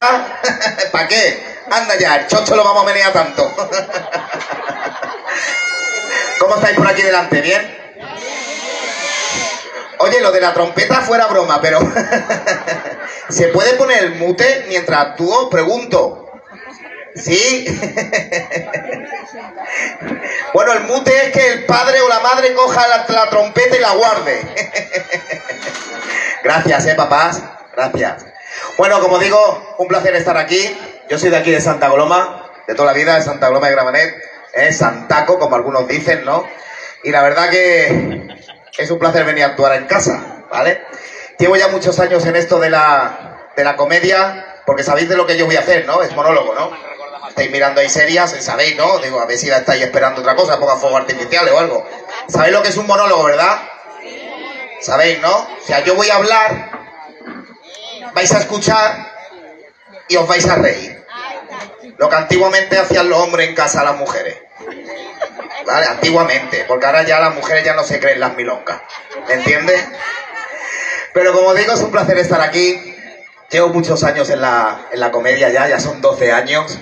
¿Para qué? Anda ya, el chocho lo vamos a menear tanto. ¿Cómo estáis por aquí delante? ¿Bien? Oye, lo de la trompeta fuera broma, pero ¿se puede poner el mute mientras actúo? Pregunto. ¿Sí? bueno, el mute es que el padre o la madre coja la, la trompeta y la guarde. Gracias, eh, papás. Gracias. Bueno, como digo, un placer estar aquí. Yo soy de aquí de Santa Coloma, de toda la vida, de Santa Coloma de Gramanet, ¿eh? Santaco, como algunos dicen, ¿no? Y la verdad que es un placer venir a actuar en casa, ¿vale? Llevo ya muchos años en esto de la, de la comedia, porque sabéis de lo que yo voy a hacer, ¿no? Es monólogo, ¿no? Estáis mirando ahí serias, sabéis, ¿no? Digo, a ver si estáis esperando otra cosa, ponga fuego artificiales o algo. ¿Sabéis lo que es un monólogo, verdad? ¿Sabéis, no? O sea, yo voy a hablar, vais a escuchar y os vais a reír. Lo que antiguamente hacían los hombres en casa a las mujeres. ¿Vale? Antiguamente, porque ahora ya las mujeres ya no se creen las milongas. ¿Me entiendes? Pero como digo, es un placer estar aquí. Llevo muchos años en la, en la comedia ya, ya son 12 años.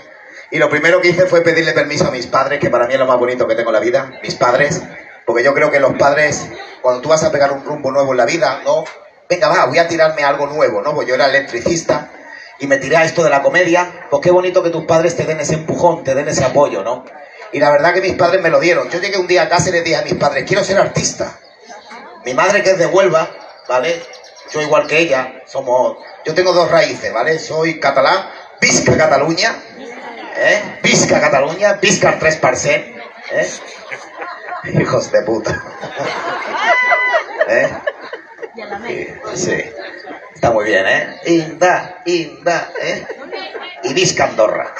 Y lo primero que hice fue pedirle permiso a mis padres, que para mí es lo más bonito que tengo en la vida, mis padres, porque yo creo que los padres, cuando tú vas a pegar un rumbo nuevo en la vida, ¿no? Venga, va, voy a tirarme algo nuevo, ¿no? Pues yo era electricista y me tiré a esto de la comedia, pues qué bonito que tus padres te den ese empujón, te den ese apoyo, ¿no? Y la verdad que mis padres me lo dieron. Yo llegué un día a casa y le dije a mis padres, quiero ser artista. Mi madre que es de Huelva, ¿vale? Yo igual que ella, somos... Yo tengo dos raíces, ¿vale? Soy catalán, Visca Cataluña, ¿eh? Visca Cataluña, Visca 3%, ¿eh? Hijos de puta. ¿Eh? Sí, está muy bien, ¿eh? Inda, Inda, ¿eh? Y Visca Andorra.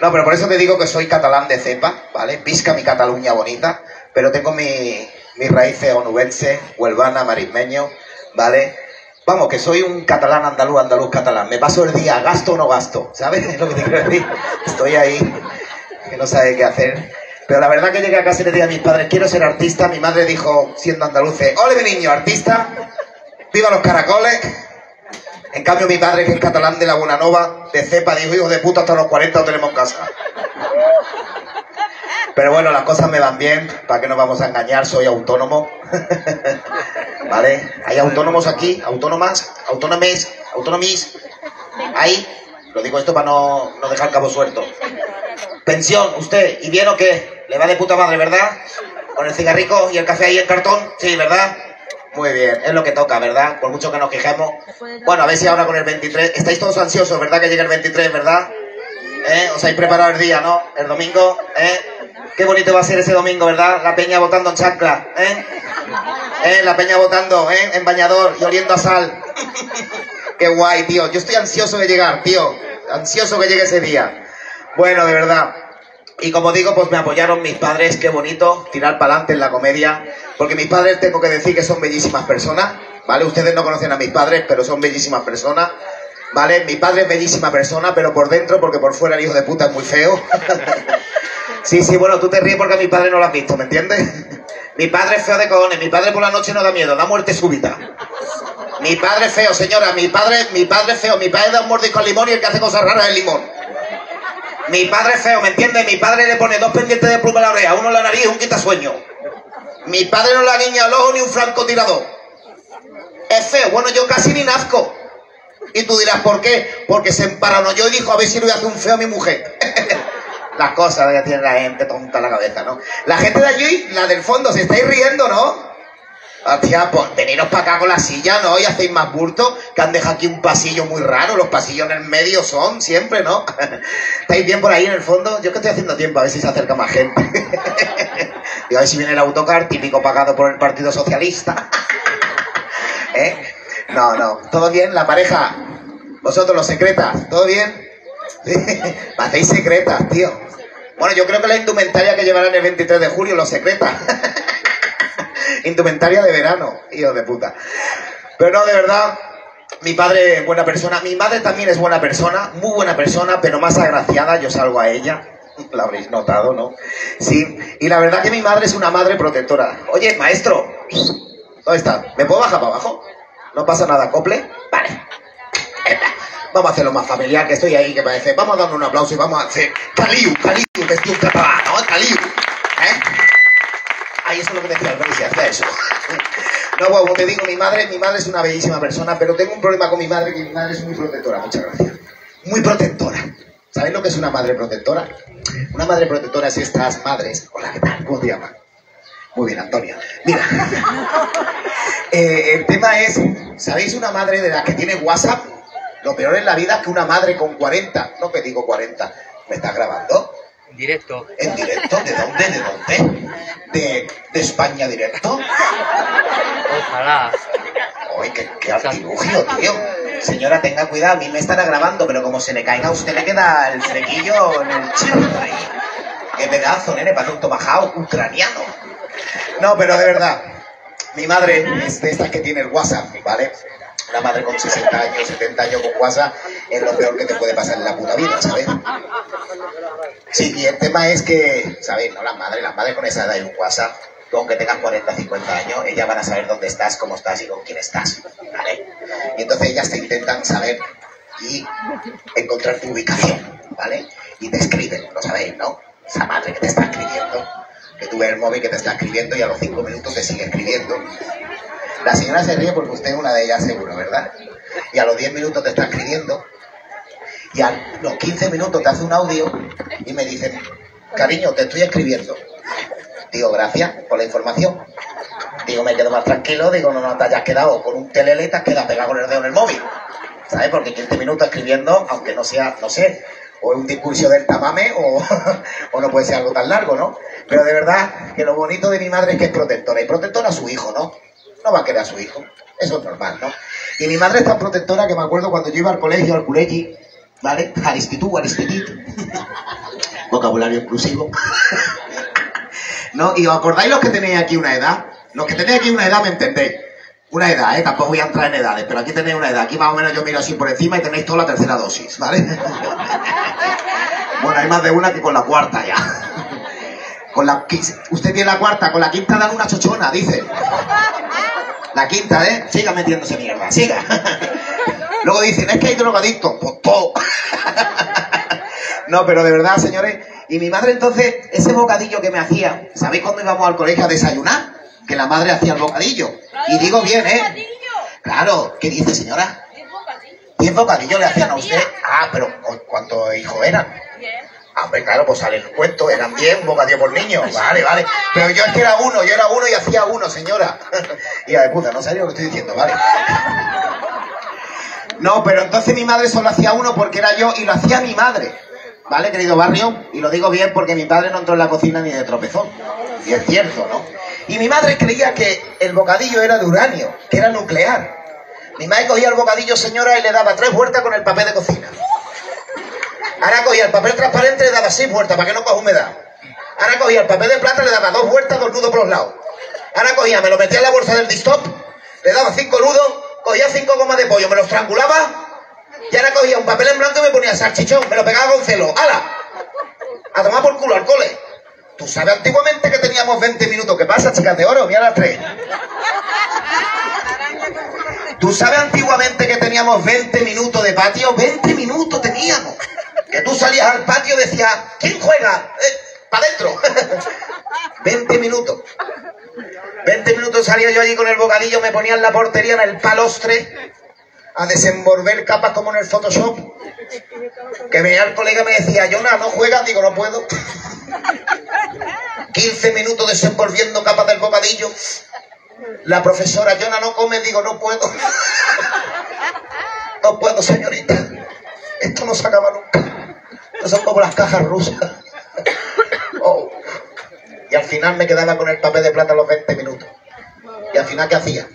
No, pero por eso te digo que soy catalán de cepa, ¿vale? Visca mi Cataluña bonita, pero tengo mi, mis raíces onubense, huelvana, marismeño, ¿vale? Vamos, que soy un catalán andaluz, andaluz catalán. Me paso el día, gasto o no gasto, ¿sabes lo que te quiero decir? Estoy ahí, que no sabe qué hacer. Pero la verdad que llegué a casa y le dije a mis padres, quiero ser artista. Mi madre dijo, siendo andaluce, ole mi niño, artista, viva los caracoles. En cambio, mi padre, que es catalán de la Nova, de cepa, dijo, hijo de puta, hasta los 40 no tenemos casa. Pero bueno, las cosas me van bien, ¿para qué nos vamos a engañar? Soy autónomo. ¿Vale? ¿Hay autónomos aquí? ¿Autónomas? ¿Autónomes? ¿Autonomis? ¿Hay? Lo digo esto para no, no dejar cabo suelto. Pensión, usted, ¿y bien o qué? Le va de puta madre, ¿verdad? Con el cigarrico y el café ahí en cartón, sí, ¿verdad? Muy bien, es lo que toca, ¿verdad? Por mucho que nos quejemos. Bueno, a ver si ahora con el 23... Estáis todos ansiosos, ¿verdad? Que llegue el 23, ¿verdad? ¿Eh? ¿Os habéis preparado el día, no? El domingo, ¿eh? Qué bonito va a ser ese domingo, ¿verdad? La peña votando en chancla, ¿eh? ¿Eh? La peña votando, ¿eh? En bañador y oliendo a sal. Qué guay, tío. Yo estoy ansioso de llegar, tío. Ansioso que llegue ese día. Bueno, de verdad. Y como digo, pues me apoyaron mis padres, qué bonito, tirar para adelante en la comedia. Porque mis padres tengo que decir que son bellísimas personas, ¿vale? Ustedes no conocen a mis padres, pero son bellísimas personas. ¿Vale? Mi padre es bellísima persona, pero por dentro, porque por fuera el hijo de puta es muy feo. sí, sí, bueno, tú te ríes porque a mi padre no lo has visto, ¿me entiendes? mi padre es feo de cojones, mi padre por la noche no da miedo, da muerte súbita. Mi padre es feo, señora, mi padre, mi padre es feo, mi padre da un mordisco al limón y el que hace cosas raras es el limón. Mi padre es feo, ¿me entiendes? Mi padre le pone dos pendientes de pluma a la oreja, uno en la nariz un quitasueño. Mi padre no le ha guiñado el ojo ni un francotirador. Es feo, bueno, yo casi ni nazco. Y tú dirás, ¿por qué? Porque se emparanoyó y dijo, a ver si le voy a hacer un feo a mi mujer. Las cosas que tiene la gente tonta la cabeza, ¿no? La gente de allí, la del fondo, se estáis riendo, ¿no? Hostia, pues veniros para acá con la silla, ¿no? Y hacéis más burto, que han dejado aquí un pasillo muy raro. Los pasillos en el medio son siempre, ¿no? ¿Estáis bien por ahí en el fondo? Yo que estoy haciendo tiempo, a ver si se acerca más gente. Digo, a ver si viene el autocar, típico pagado por el Partido Socialista. ¿Eh? No, no. ¿Todo bien? ¿La pareja? ¿Vosotros los secretas? ¿Todo bien? Hacéis secretas, tío. Bueno, yo creo que la indumentaria que llevarán el 23 de julio, los secretas. Indumentaria de verano, hijo de puta. Pero no, de verdad, mi padre es buena persona. Mi madre también es buena persona, muy buena persona, pero más agraciada. Yo salgo a ella. La habréis notado, ¿no? Sí. Y la verdad que mi madre es una madre protectora. Oye, maestro, ¿dónde está? ¿Me puedo bajar para abajo? ¿No pasa nada, cople? Vale. Vamos a hacerlo más familiar, que estoy ahí, que parece. Vamos a darle un aplauso y vamos a hacer Caliu, Caliu, que estoy un. ¿Eh? Ahí es lo que decía el si hacía eso. No, como te digo, mi madre, mi madre es una bellísima persona, pero tengo un problema con mi madre, que mi madre es muy protectora, muchas gracias. Muy protectora. ¿Sabéis lo que es una madre protectora? Una madre protectora es estas madres. Hola, ¿qué tal? ¿Cómo te llamas? Muy bien, Antonia. Mira, eh, el tema es, ¿sabéis una madre de las que tiene WhatsApp? Lo peor en la vida que una madre con 40, no que digo 40, ¿me estás grabando? En directo. ¿En directo? ¿De dónde? ¿De dónde? ¿De, de España directo? Ojalá. Uy, qué, qué artilugio, tío. Señora, tenga cuidado, a mí me estará grabando, pero como se le caiga a usted le queda el frequillo en el chirro ahí. Qué pedazo, nene, parece un tomahawk ucraniano. No, pero de verdad, mi madre es de estas que tiene el WhatsApp, ¿vale? Una madre con 60 años, 70 años con WhatsApp es lo peor que te puede pasar en la puta vida, ¿sabes? Sí, y el tema es que, ¿sabes? No, las madres, las madres con esa edad y un WhatsApp, tú aunque tengas 40, 50 años, ellas van a saber dónde estás, cómo estás y con quién estás, ¿vale? Y entonces ellas te intentan saber y encontrar tu ubicación, ¿vale? Y te escriben, lo sabéis, ¿no? Esa madre que te está escribiendo, que tú ves el móvil que te está escribiendo y a los 5 minutos te sigue escribiendo. La señora se ríe porque usted es una de ellas seguro, ¿verdad? Y a los 10 minutos te está escribiendo y a los 15 minutos te hace un audio y me dice, cariño, te estoy escribiendo. Digo, gracias por la información. Digo, me quedo más tranquilo, digo, no, no te hayas quedado con un telele, te has quedado pegado con el dedo en el móvil. ¿Sabes? Porque 15 minutos escribiendo, aunque no sea, no sé, o un discurso del tamame o, o no puede ser algo tan largo, ¿no? Pero de verdad que lo bonito de mi madre es que es protectora, y protectora a su hijo, ¿no? No va a querer a su hijo, eso es normal, ¿no? Y mi madre es tan protectora que me acuerdo cuando yo iba al colegio, al culegi, ¿vale? Al instituto, al instituto. Vocabulario inclusivo. ¿No? Y os acordáis los que tenéis aquí una edad. Los que tenéis aquí una edad me entendéis. Una edad, ¿eh? Tampoco voy a entrar en edades, pero aquí tenéis una edad. Aquí más o menos yo miro así por encima y tenéis toda la tercera dosis, ¿vale? bueno, hay más de una que con la cuarta ya. Con la, usted tiene la cuarta, con la quinta dan una chochona, dice. La quinta, ¿eh? Siga metiéndose mierda, siga. Luego dicen, es que hay drogadictos. Pues todo. no, pero de verdad, señores. Y mi madre entonces, ese bocadillo que me hacía, ¿sabéis cuando íbamos al colegio a desayunar? Que la madre hacía el bocadillo. Y digo bien, ¿eh? Claro, ¿qué dice, señora? ¿Diez bocadillos le hacían a usted? Ah, pero ¿cuántos hijos eran? Ah, hombre, claro, pues sale el cuento, eran 10 bocadillos por niño. Vale, vale. Pero yo es que era uno, yo era uno y hacía uno, señora. y de puta, no sabía lo que estoy diciendo, vale. No, pero entonces mi madre solo hacía uno porque era yo y lo hacía mi madre. ¿Vale, querido barrio? Y lo digo bien porque mi padre no entró en la cocina ni de tropezón. Y es cierto, ¿no? Y mi madre creía que el bocadillo era de uranio, que era nuclear. Mi madre cogía el bocadillo, señora, y le daba tres vueltas con el papel de cocina. Ahora cogía el papel transparente y le daba seis vueltas para que no coja humedad. Ahora cogía el papel de plata y le daba dos vueltas, dos nudos por los lados. Ahora cogía, me lo metía en la bolsa del distop, le daba cinco nudos, cogía cinco gomas de pollo, me lo estrangulaba y ahora cogía un papel en blanco y me ponía salchichón, me lo pegaba con celo. ¡Hala! A tomar por culo al cole. Tú sabes antiguamente que teníamos 20 minutos. ¿Qué pasa, chicas de oro? Mira las tres. Tú sabes antiguamente que teníamos 20 minutos de patio. 20 minutos teníamos. Que tú salías al patio y decías, ¿quién juega? Eh, para adentro. 20 minutos. 20 minutos salía yo allí con el bocadillo, me ponía en la portería en el palostre a desenvolver capas como en el Photoshop. Que venía el colega y me decía, Jonah, ¿no juegas? Digo, no puedo. 15 minutos desenvolviendo capas del bocadillo. La profesora, Jonah, no come, digo, no puedo. No puedo, señorita. Esto no se acaba nunca. Son como las cajas rusas. Oh. Y al final me quedaba con el papel de plata los 20 minutos. Y al final, ¿qué hacía?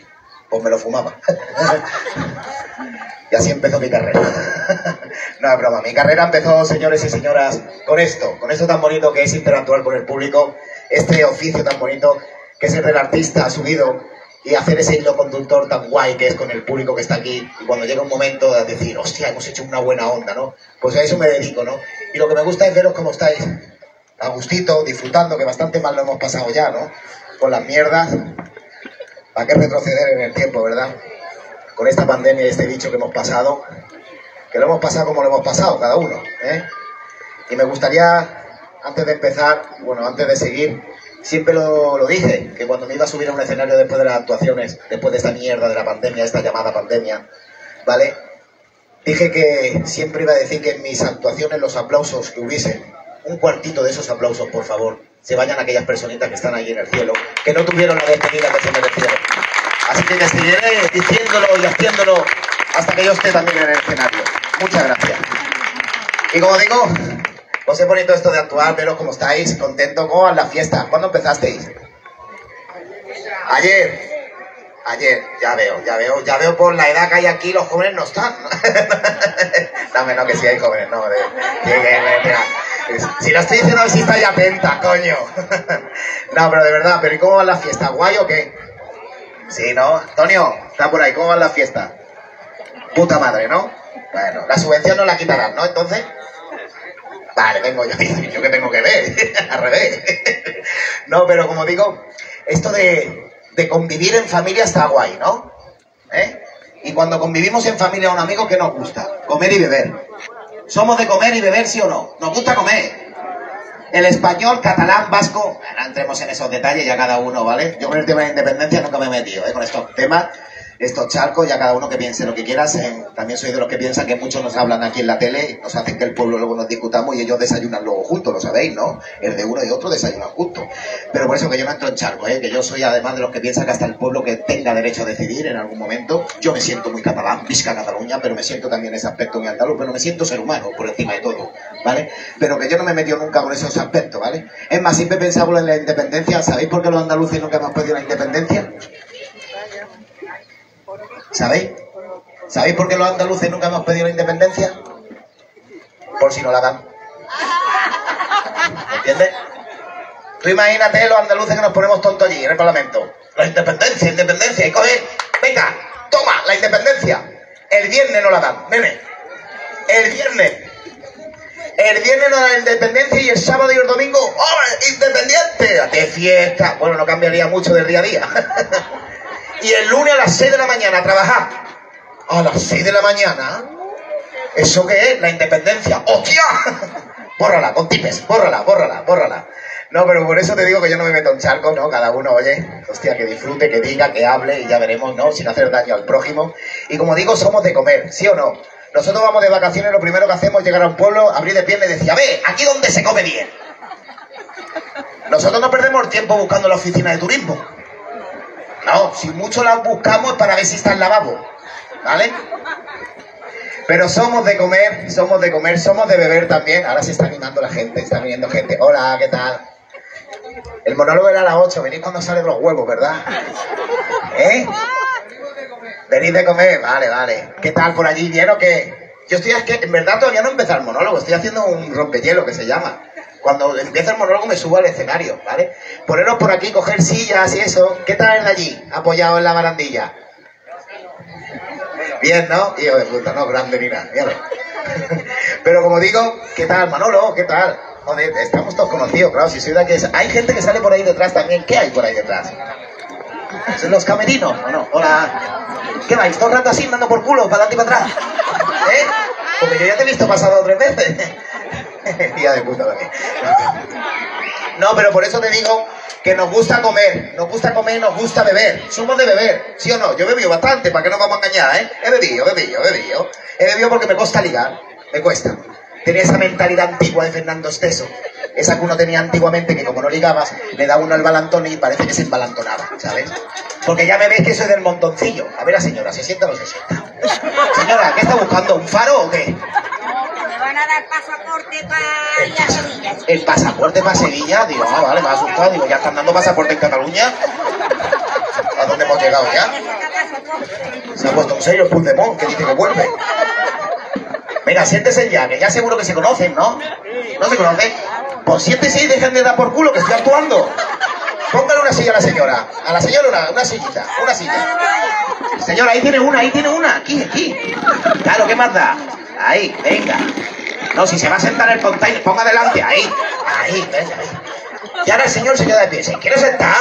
Pues me lo fumaba. Y así empezó mi carrera. no es broma, mi carrera empezó, señores y señoras, con esto, con esto tan bonito que es interactuar con el público, este oficio tan bonito que es el del artista subido y hacer ese hilo conductor tan guay que es con el público que está aquí y cuando llega un momento de decir, hostia, hemos hecho una buena onda, ¿no? Pues a eso me dedico, ¿no? Y lo que me gusta es veros cómo estáis, a gustito, disfrutando, que bastante mal lo hemos pasado ya, ¿no? Con las mierdas, ¿para qué retroceder en el tiempo, verdad? con esta pandemia y este bicho que hemos pasado. que lo hemos pasado como lo hemos pasado, cada uno. ¿eh? Y me gustaría, antes de empezar, bueno, antes de seguir, siempre lo, lo, dije, que cuando me iba a subir a un escenario después de las actuaciones, después de esta mierda de la pandemia, esta llamada pandemia, ¿vale? Dije que siempre iba a decir que en mis actuaciones los aplausos que hubiesen, un cuartito de esos aplausos, por favor, se vayan a aquellas personitas que están ahí en el cielo, que no tuvieron la despedida que se merecieron. Así que seguiré diciéndolo y haciéndolo hasta que yo esté también en el escenario. Muchas gracias. Y como digo, os he bonito esto de actuar, veros cómo estáis, contento, cómo van las fiestas. ¿Cuándo empezasteis? Ayer. Ayer, ya veo, ya veo, ya veo por la edad que hay aquí, los jóvenes no están. no, menos que sí hay jóvenes, no. De, si lo estoy diciendo, si estáis atenta, coño. no, pero de verdad, pero ¿y cómo van las fiestas? ¿Guay o qué? Sí, ¿no? Antonio, está por ahí, ¿cómo van las fiestas? Puta madre, ¿no? Bueno, la subvención no la quitarán, ¿no? Entonces. Vale, vengo yo, yo que tengo que ver, al revés. no, pero como digo, esto de, de, convivir en familia está guay, ¿no? ¿Eh? Y cuando convivimos en familia a un amigo, ¿qué nos gusta? Comer y beber. ¿Somos de comer y beber, sí o no? Nos gusta comer. El español, catalán, vasco, no entremos en esos detalles ya cada uno, ¿vale? Yo con el tema de independencia nunca me he metido, ¿eh? Con estos temas estos charcos, ya cada uno que piense lo que quieras. Eh, también soy de los que piensan que muchos nos hablan aquí en la tele, nos hacen que el pueblo luego nos discutamos y ellos desayunan luego juntos, lo sabéis, ¿no? El de uno y otro desayunan juntos. Pero por eso que yo no entro en charco, ¿eh? que yo soy además de los que piensan que hasta el pueblo que tenga derecho a decidir en algún momento, yo me siento muy catalán, visca Cataluña, pero me siento también ese aspecto muy andaluz, pero me siento ser humano por encima de todo, ¿vale? Pero que yo no me he metido nunca con esos aspectos, ¿vale? Es más, siempre he pensado en la independencia, ¿sabéis por qué los andaluces nunca hemos pedido la independencia? ¿Sabéis? ¿Sabéis por qué los andaluces nunca hemos pedido la independencia? Por si no la dan. ¿Entiendes? Tú imagínate los andaluces que nos ponemos tontos allí en el Parlamento. La independencia, independencia. Y coge, venga, toma, la independencia. El viernes no la dan, nene. El viernes. El viernes no la independencia y el sábado y el domingo, ¡oh, independiente! ¡Qué fiesta! Bueno, no cambiaría mucho del día a día. y el lunes a las 6 de la mañana a trabajar. A las 6 de la mañana. ¿Eso qué es? La independencia. ¡Hostia! bórrala, con tipes, bórrala, bórrala, bórrala. No, pero por eso te digo que yo no me meto en charco, ¿no? Cada uno, oye, hostia, que disfrute, que diga, que hable y ya veremos, ¿no? Sin hacer daño al prójimo. Y como digo, somos de comer, ¿sí o no? Nosotros vamos de vacaciones, lo primero que hacemos es llegar a un pueblo, abrir de pierna y decir, a ver, aquí donde se come bien. Nosotros no perdemos el tiempo buscando la oficina de turismo. No, si mucho las buscamos para ver si está el lavabo. ¿Vale? Pero somos de comer, somos de comer, somos de beber también. Ahora se está animando la gente, está viniendo gente. Hola, ¿qué tal? El monólogo era a las 8, venís cuando salen los huevos, ¿verdad? ¿Eh? Venís de comer, vale, vale. ¿Qué tal por allí? ¿Bien o qué? Yo estoy, es que en verdad todavía no empezar el monólogo, estoy haciendo un rompehielo que se llama. Cuando empieza el monólogo me subo al escenario, ¿vale? Poneros por aquí, coger sillas y eso. ¿Qué tal es de allí? Apoyado en la barandilla. Bien, ¿no? Hijo de puta, no, grande ni nada. Pero como digo, ¿qué tal, Manolo? ¿Qué tal? Joder, estamos todos conocidos, claro, si soy de aquí. Hay gente que sale por ahí detrás también. ¿Qué hay por ahí detrás? ¿Son los camerinos? ¿O no? Hola. ¿Qué vais? ¿Todo el rato así, dando por culo, para adelante y para atrás? ¿Eh? Porque yo ya te he visto pasado tres veces. Día de puta. No, pero por eso te digo que nos gusta comer, nos gusta comer, nos gusta beber. Somos de beber, ¿sí o no? Yo he bastante, ¿para que no vamos a engañar, eh? He bebido, he bebido, he bebido. He bebido porque me cuesta ligar, me cuesta. Tenía esa mentalidad antigua de Fernando Esteso. Esa que uno tenía antiguamente, que como no ligabas, le da uno al balantón y parece que se embalantonaba, ¿sabes? Porque ya me ves que soy del montoncillo. A ver señora, ¿se sienta o no se sienta? Señora, ¿qué está buscando? ¿Un faro o qué? Dar pasaporte para Sevilla. ¿El pasaporte para Sevilla? Digo, ah, vale, me ha asustado. Digo, ¿ya están dando pasaporte en Cataluña? ¿A dónde hemos llegado ya? Se ha puesto un sello Puigdemont que dice que vuelve. Venga, siéntese ya, que ya seguro que se conocen, ¿no? ¿No se conocen? Pues siéntese y dejen de dar por culo, que estoy actuando. Póngale una silla a la señora. A la señora una, una sillita, una silla. Señora, ahí tiene una, ahí tiene una. Aquí, aquí. Claro, ¿qué más da? Ahí, venga. No, si se va a sentar en el container, ponga adelante, ahí. Ahí, venga, ahí. Y ahora el señor se queda de pie. ¿Se quiere sentar?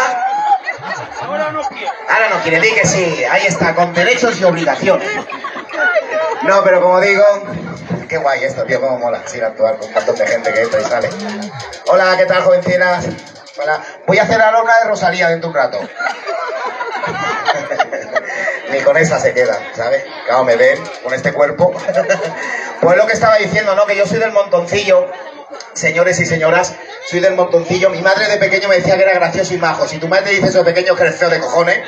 Ahora no quiero. Ahora no quiere, di que sí. Ahí está, con derechos y obligaciones. No, pero como digo, qué guay esto, tío, cómo mola, sin actuar con un montón de gente que entra y sale. Hola, ¿qué tal, jovencinas? Hola. Voy a hacer la alumna de Rosalía dentro de un rato. Ni con esa se queda, ¿sabes? Claro, me ven con este cuerpo. pues lo que estaba diciendo, ¿no? Que yo soy del montoncillo. Señores y señoras, soy del montoncillo. Mi madre de pequeño me decía que era gracioso y majo. Si tu madre te dice eso de pequeño, que eres feo de cojones.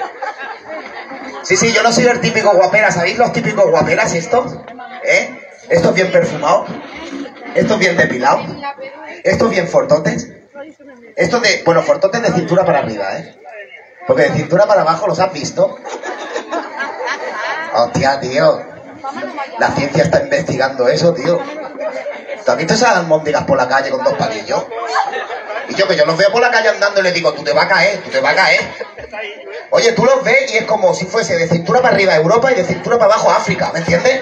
Sí, sí, yo no soy el típico guapera. ¿Sabéis los típicos guaperas estos? ¿Eh? Estos bien perfumados. Estos bien depilados. Estos bien fortotes. Estos de, bueno, fortotes de cintura para arriba, ¿eh? Porque de cintura para abajo los has visto. Hostia, tío. La ciencia está investigando eso, tío. ¿Tú has visto esas almóndigas por la calle con dos palillos? Y yo que yo los veo por la calle andando y les digo, tú te vas a caer, tú te vas a caer. Oye, tú los ves y es como si fuese de cintura para arriba Europa y de cintura para abajo África, ¿me entiendes?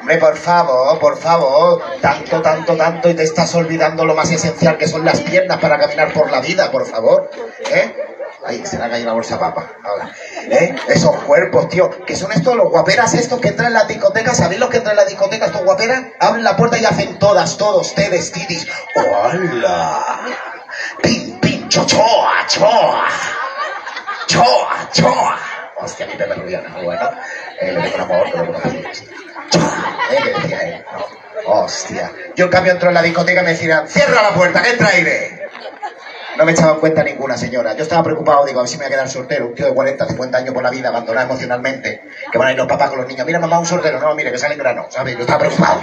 Hombre, por favor, por favor, tanto, tanto, tanto y te estás olvidando lo más esencial que son las piernas para caminar por la vida, por favor. ¿Eh? Ahí se le ha caído la bolsa papa. ¿Eh? Esos cuerpos, tío. ¿Qué son estos los guaperas estos que entran en la discoteca? ¿Sabéis los que entran en la discoteca estos guaperas? Abren la puerta y hacen todas, todos, te vestidis. ¡Hola! ¡Pim, pim, chochoa, choa! ¡Choa, choa! Hostia, mi Pepe Rubiana, bueno. Eh, le tengo pero bueno, choa. ¿Eh? ¿Qué decía él? Hostia. Yo en cambio entro en la discoteca y me decían, cierra la puerta, que entra aire. No me echaban cuenta ninguna señora. Yo estaba preocupado, digo, a ver si me voy a quedar soltero. Un tío de 40, 50 años por la vida, abandonado emocionalmente. Que van a ir los papás con los niños. Mira, mamá, un soltero. No, mire, que sale en grano, ¿sabes? Yo estaba preocupado.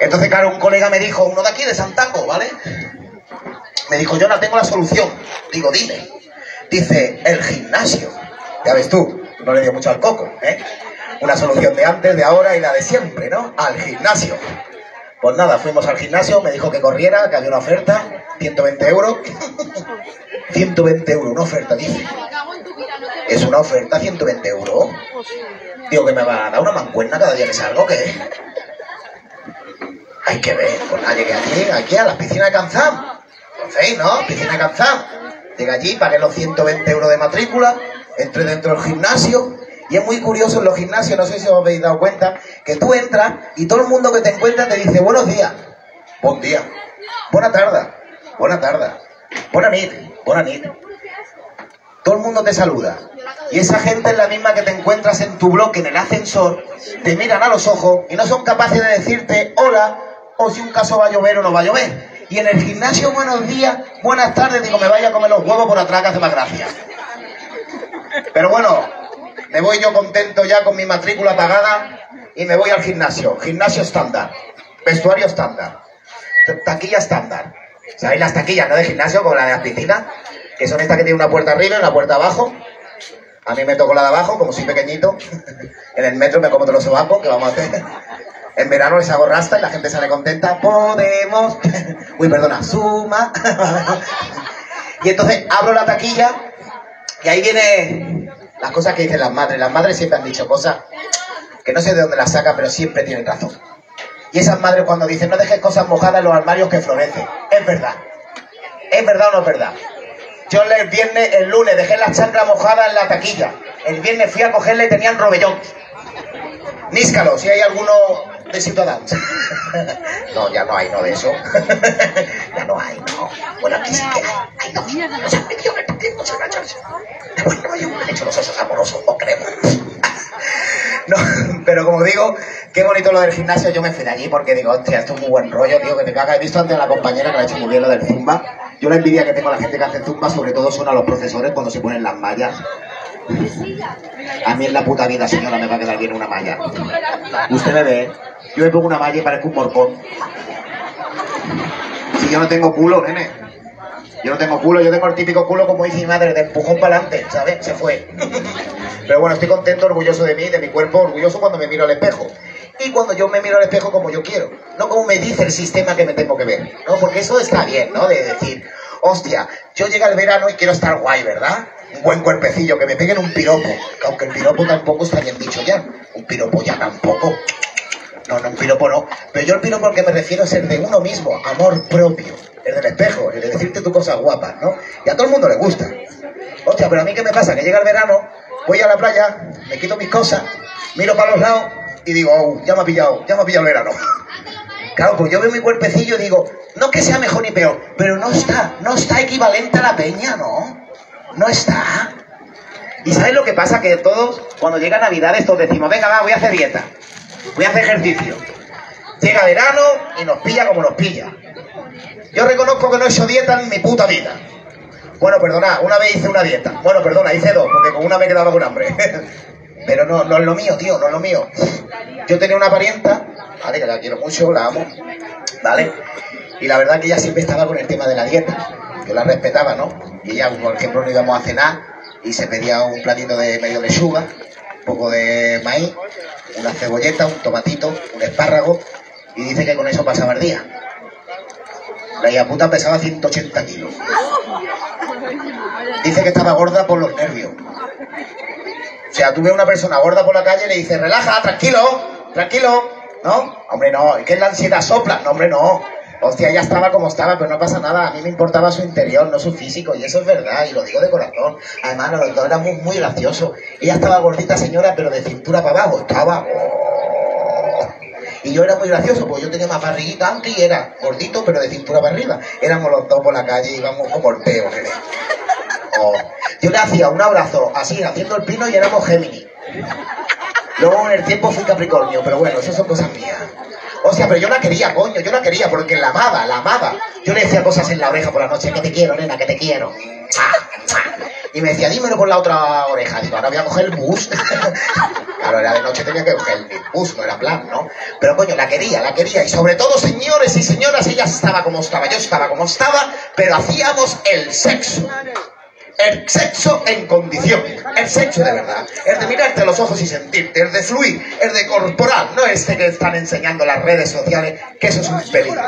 Entonces, claro, un colega me dijo, uno de aquí, de Santaco, ¿vale? Me dijo, yo no tengo la solución. Digo, dime. Dice, el gimnasio. Ya ves tú, no le dio mucho al coco, ¿eh? Una solución de antes, de ahora y la de siempre, ¿no? Al gimnasio. Pues nada, fuimos al gimnasio, me dijo que corriera, que había una oferta, 120 euros. 120 euros, una oferta, dice. ¿Es una oferta 120 euros? Digo, que me va a dar una mancuerna cada día que salgo, ¿qué? Hay que ver, pues nada, llegué allí, aquí a la piscina de Canzam. ¿Conocéis, no? Piscina de Canzam. Llegué allí, pagué los 120 euros de matrícula, entré dentro del gimnasio, y es muy curioso en los gimnasios, no sé si os habéis dado cuenta, que tú entras y todo el mundo que te encuentra te dice buenos días, buen día, buena tarde, buena tarde, buena nit, buena nit. Todo el mundo te saluda. Y esa gente es la misma que te encuentras en tu bloque, en el ascensor, te miran a los ojos y no son capaces de decirte hola o si un caso va a llover o no va a llover. Y en el gimnasio, buenos días, buenas tardes, digo, me vaya a comer los huevos por atrás que hace más gracia. Pero bueno, me voy yo contento ya con mi matrícula pagada y me voy al gimnasio. Gimnasio estándar, vestuario estándar, taquilla estándar. ¿Sabéis las taquillas, no de gimnasio, como la de las piscinas? Que son estas que tienen una puerta arriba y una puerta abajo. A mí me tocó la de abajo, como soy pequeñito. En el metro me como de los sobacos, ¿qué vamos a hacer? En verano les hago rasta y la gente sale contenta. Podemos. Uy, perdona, suma. Y entonces abro la taquilla y ahí viene las cosas que dicen las madres. Las madres siempre han dicho cosas que no sé de dónde las saca, pero siempre tienen razón. Y esas madres cuando dicen no dejes cosas mojadas en los armarios que florecen. Es verdad. ¿Es verdad o no es verdad? Yo el viernes, el lunes, dejé las chanclas mojadas en la taquilla. El viernes fui a cogerle y tenían robellón. Níscalo, si hay alguno de Ciudadanos. no, ya no hay, no de eso. ya no hay, no. Bueno, aquí sí que hay. Dos. No se han metido en el partido, no. Bueno, no hay un hecho los osos amorosos, o cremos. No, pero como digo, qué bonito lo del gimnasio. Yo me fui de allí porque digo, hostia, esto es muy buen rollo, tío, que te caga. He visto antes a la compañera que lo ha hecho muy bien lo del zumba. Yo la envidia que tengo a la gente que hace zumba, sobre todo son a los profesores cuando se ponen las mallas. A mí en la puta vida, señora, me va a quedar bien una malla. Usted me ve, yo me pongo una malla y parezco un morcón. Si yo no tengo culo, nene. Yo no tengo culo, yo tengo el típico culo como dice mi madre, de empujón para adelante, ¿sabes? Se fue. Pero bueno, estoy contento, orgulloso de mí, de mi cuerpo, orgulloso cuando me miro al espejo. Y cuando yo me miro al espejo como yo quiero, no como me dice el sistema que me tengo que ver, ¿no? Porque eso está bien, ¿no? De decir, hostia, yo llega el verano y quiero estar guay, ¿verdad? Un buen cuerpecillo, que me peguen un piropo. Que aunque el piropo tampoco está bien dicho ya. Un piropo ya tampoco. No, no, un piropo no. Pero yo el piropo al que me refiero es el de uno mismo, amor propio. El del espejo, el de decirte tu cosas guapas, ¿no? Y a todo el mundo le gusta. Hostia, pero a mí qué me pasa, que llega el verano voy a la playa, me quito mis cosas, miro para los lados y digo, oh, ya me ha pillado, ya me ha pillado el verano. Claro, pues yo veo mi cuerpecillo y digo, no que sea mejor ni peor, pero no está, no está equivalente a la peña, ¿no? No está. ¿Y sabes lo que pasa? Que todos, cuando llega Navidad, todos decimos, venga, va, voy a hacer dieta, voy a hacer ejercicio. Llega verano y nos pilla como nos pilla. Yo reconozco que no he hecho dieta en mi puta vida. Bueno, perdona, una vez hice una dieta. Bueno, perdona, hice dos, porque con una me quedaba con hambre. Pero no, no es lo mío, tío, no es lo mío. Yo tenía una parienta, ¿vale? Que la quiero mucho, la amo, ¿vale? Y la verdad que ella siempre estaba con el tema de la dieta. Yo la respetaba, ¿no? Y ella, por ejemplo, no íbamos a cenar y se pedía un platito de medio lechuga, un poco de maíz, una cebolleta, un tomatito, un espárrago, y dice que con eso pasaba el día. La hija puta pesaba 180 kilos. Dice que estaba gorda por los nervios. O sea, tú ves una persona gorda por la calle y le dices, relaja, tranquilo, tranquilo. ¿No? Hombre, no. ¿Y qué es la ansiedad sopla? No, hombre, no. Hostia, ella estaba como estaba, pero no pasa nada. A mí me importaba su interior, no su físico. Y eso es verdad, y lo digo de corazón. Además, los dos era muy, muy gracioso. Ella estaba gordita, señora, pero de cintura para abajo. Estaba... Y yo era muy gracioso, porque yo tenía más barriguita antes y era gordito, pero de cintura para arriba. Éramos los dos por la calle y íbamos como el peo. Oh. Yo le hacía un abrazo así, haciendo el pino y éramos Géminis. Luego en el tiempo fui Capricornio, pero bueno, eso son cosas mías. O pero yo la quería, coño, yo la quería porque la amaba, la amaba. Yo le decía cosas en la oreja por la noche, que te quiero, nena, que te quiero. Y me decía, dímelo por la otra oreja. Digo, ahora voy a coger el bus. claro, era de noche, tenía que coger el bus, no era plan, ¿no? Pero coño, la quería, la quería. Y sobre todo, señores y señoras, ella estaba como estaba, yo estaba como estaba, pero hacíamos el sexo. El sexo en condición, el sexo de verdad, el de mirarte a los ojos y sentirte, el de fluir, el de corporal, no este que están enseñando las redes sociales, que eso es un peligro.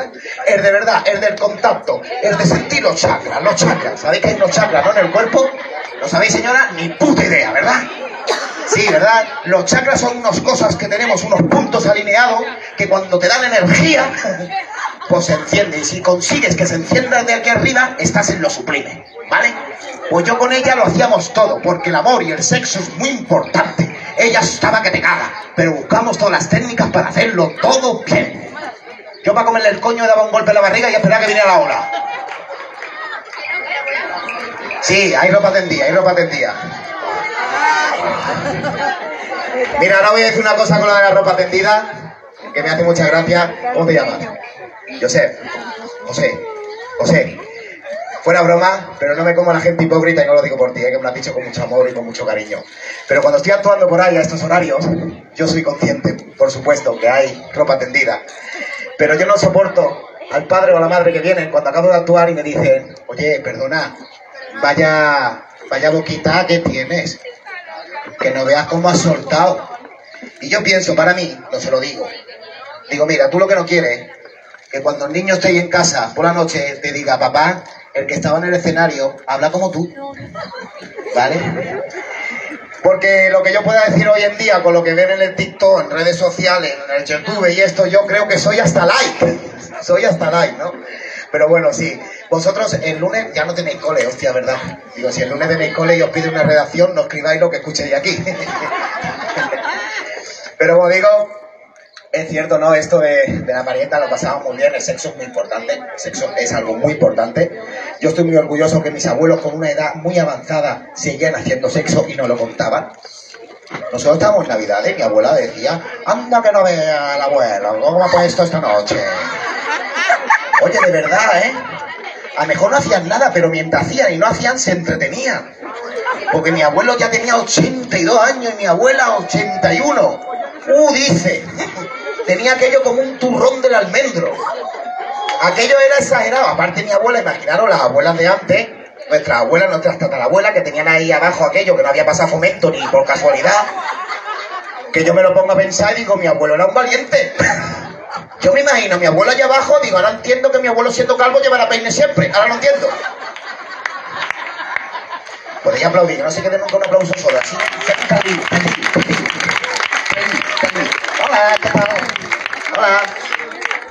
El de verdad, el del contacto, el de sentir los chakras, los chakras. ¿Sabéis que hay unos chakras, no? En el cuerpo. ¿Lo sabéis, señora? Ni puta idea, ¿verdad? Sí, ¿verdad? Los chakras son unas cosas que tenemos, unos puntos alineados que cuando te dan energía, pues se enciende. Y si consigues que se encienda de aquí arriba, estás en lo sublime, ¿vale? Pues yo con ella lo hacíamos todo, porque el amor y el sexo es muy importante. Ella estaba que te pero buscamos todas las técnicas para hacerlo todo bien. Yo para comerle el coño daba un golpe en la barriga y esperaba que viniera la hora. Sí, hay ropa tendida, hay ropa tendida. Mira, ahora voy a decir una cosa con la de la ropa tendida, que me hace mucha gracia. ¿Cómo te llamas? José. José. José. Fuera broma, pero no me como a la gente hipócrita y no lo digo por ti, eh, que me lo has dicho con mucho amor y con mucho cariño. Pero cuando estoy actuando por ahí a estos horarios, yo soy consciente, por supuesto, que hay ropa tendida. Pero yo no soporto al padre o a la madre que vienen cuando acabo de actuar y me dicen, oye, perdona, vaya, vaya boquita que tienes, que no veas cómo has soltado. Y yo pienso, para mí, no se lo digo, digo, mira, tú lo que no quieres, que cuando el niño esté ahí en casa por la noche te diga, papá, el que estaba en el escenario habla como tú, ¿vale? Porque lo que yo pueda decir hoy en día con lo que ven en el TikTok, en redes sociales, en el YouTube y esto, yo creo que soy hasta like. Soy hasta like, ¿no? Pero bueno, sí. Vosotros el lunes ya no tenéis cole, hostia, ¿verdad? Digo, si el lunes tenéis cole y os pide una redacción, no escribáis lo que escuchéis aquí. Pero como digo, es cierto, ¿no? Esto de, de la parienta lo pasamos muy bien, el sexo es muy importante, el sexo es algo muy importante. Yo estoy muy orgulloso que mis abuelos con una edad muy avanzada seguían haciendo sexo y no lo contaban. Nosotros estábamos en Navidad y mi abuela decía, anda que no vea al abuelo, ¿cómo ha puesto esta noche? Oye, de verdad, ¿eh? A lo mejor no hacían nada, pero mientras hacían y no hacían, se entretenían. Porque mi abuelo ya tenía 82 años y mi abuela 81. Uh, dice. Tenía aquello como un turrón del almendro. Aquello era exagerado. Aparte mi abuela, imaginaros las abuelas de antes, nuestras abuelas, nuestras tatarabuelas, que tenían ahí abajo aquello que no había pasado fomento ni por casualidad. Que yo me lo pongo a pensar y digo, mi abuelo era un valiente. Yo me imagino mi abuelo allá abajo, digo, ahora entiendo que mi abuelo siendo calvo llevará peine siempre. Ahora lo entiendo. Podéis aplaudir, que no se quede nunca un aplauso solo. Así, Hola, ¿qué tal? Hola.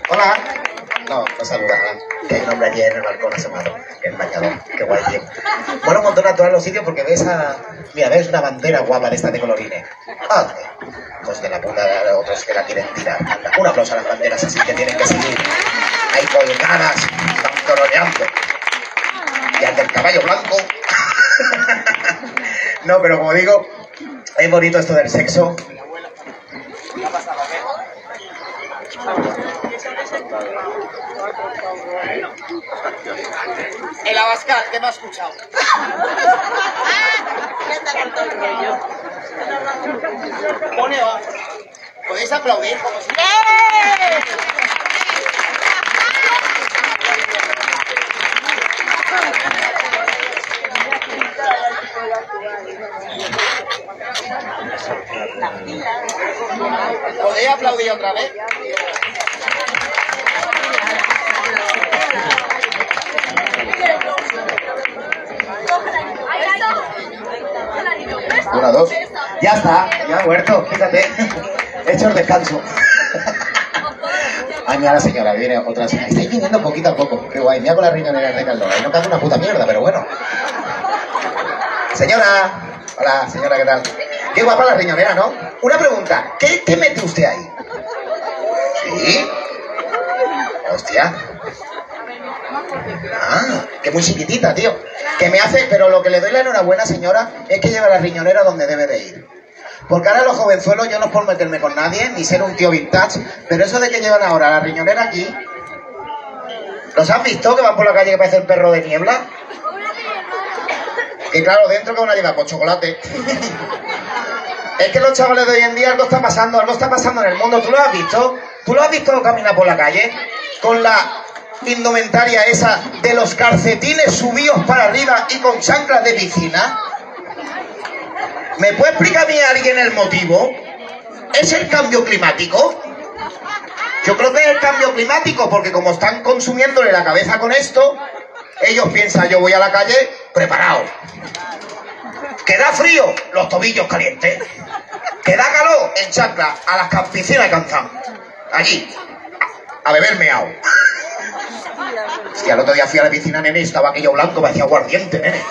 Hola. No, no saluda. Que hay un hombre allí en el balcón asomado, que el bañador. Qué guay, tío. Bueno, un montón a todos los sitios porque ves a, Mira, ves una bandera guapa de esta de colorines. ¡Ande! Hijos de la puta, otros que la quieren tirar. Un aplauso a las banderas así que tienen que seguir. Ahí colgadas, coroneando. Y al del caballo blanco. no, pero como digo, es bonito esto del sexo. El Abascal, ¿qué me ha escuchado? Pone off. Podéis aplaudir como si... ¿Podéis aplaudir otra vez? Dos. Ya está, ya ha muerto. He hecho el descanso. Ay, mira la señora, viene otra señora. Estáis viniendo poquito a poco. Qué guay, mira con las riñoneras de Caldora. Y no canta una puta mierda, pero bueno. Señora. Hola, señora, ¿qué tal? Qué guapa la riñonera, ¿no? Una pregunta. ¿Qué, qué mete usted ahí? ¿Sí? Hostia. Ah, que muy chiquitita, tío. Que me hace, pero lo que le doy la enhorabuena, señora, es que lleva la riñonera donde debe de ir. Porque ahora los jovenzuelos, yo no es por meterme con nadie, ni ser un tío vintage, pero eso de que llevan ahora la riñonera aquí, ¿los han visto que van por la calle que parece el perro de niebla? Y claro, dentro que van a llevar con chocolate. es que los chavales de hoy en día algo está pasando, algo está pasando en el mundo. ¿Tú lo has visto? ¿Tú lo has visto caminar por la calle? Con la indumentaria esa de los calcetines subidos para arriba y con chanclas de piscina? ¿Me puede explicar a mí alguien el motivo? ¿Es el cambio climático? Yo creo que es el cambio climático, porque como están consumiéndole la cabeza con esto, ellos piensan, yo voy a la calle preparado. ¿Queda frío? Los tobillos calientes. ¿Queda calor? En chancla, a las piscinas de Canzán. Allí, a, a. Hostia, el otro día fui a la piscina, nene, y estaba aquello blanco, parecía aguardiente, nene.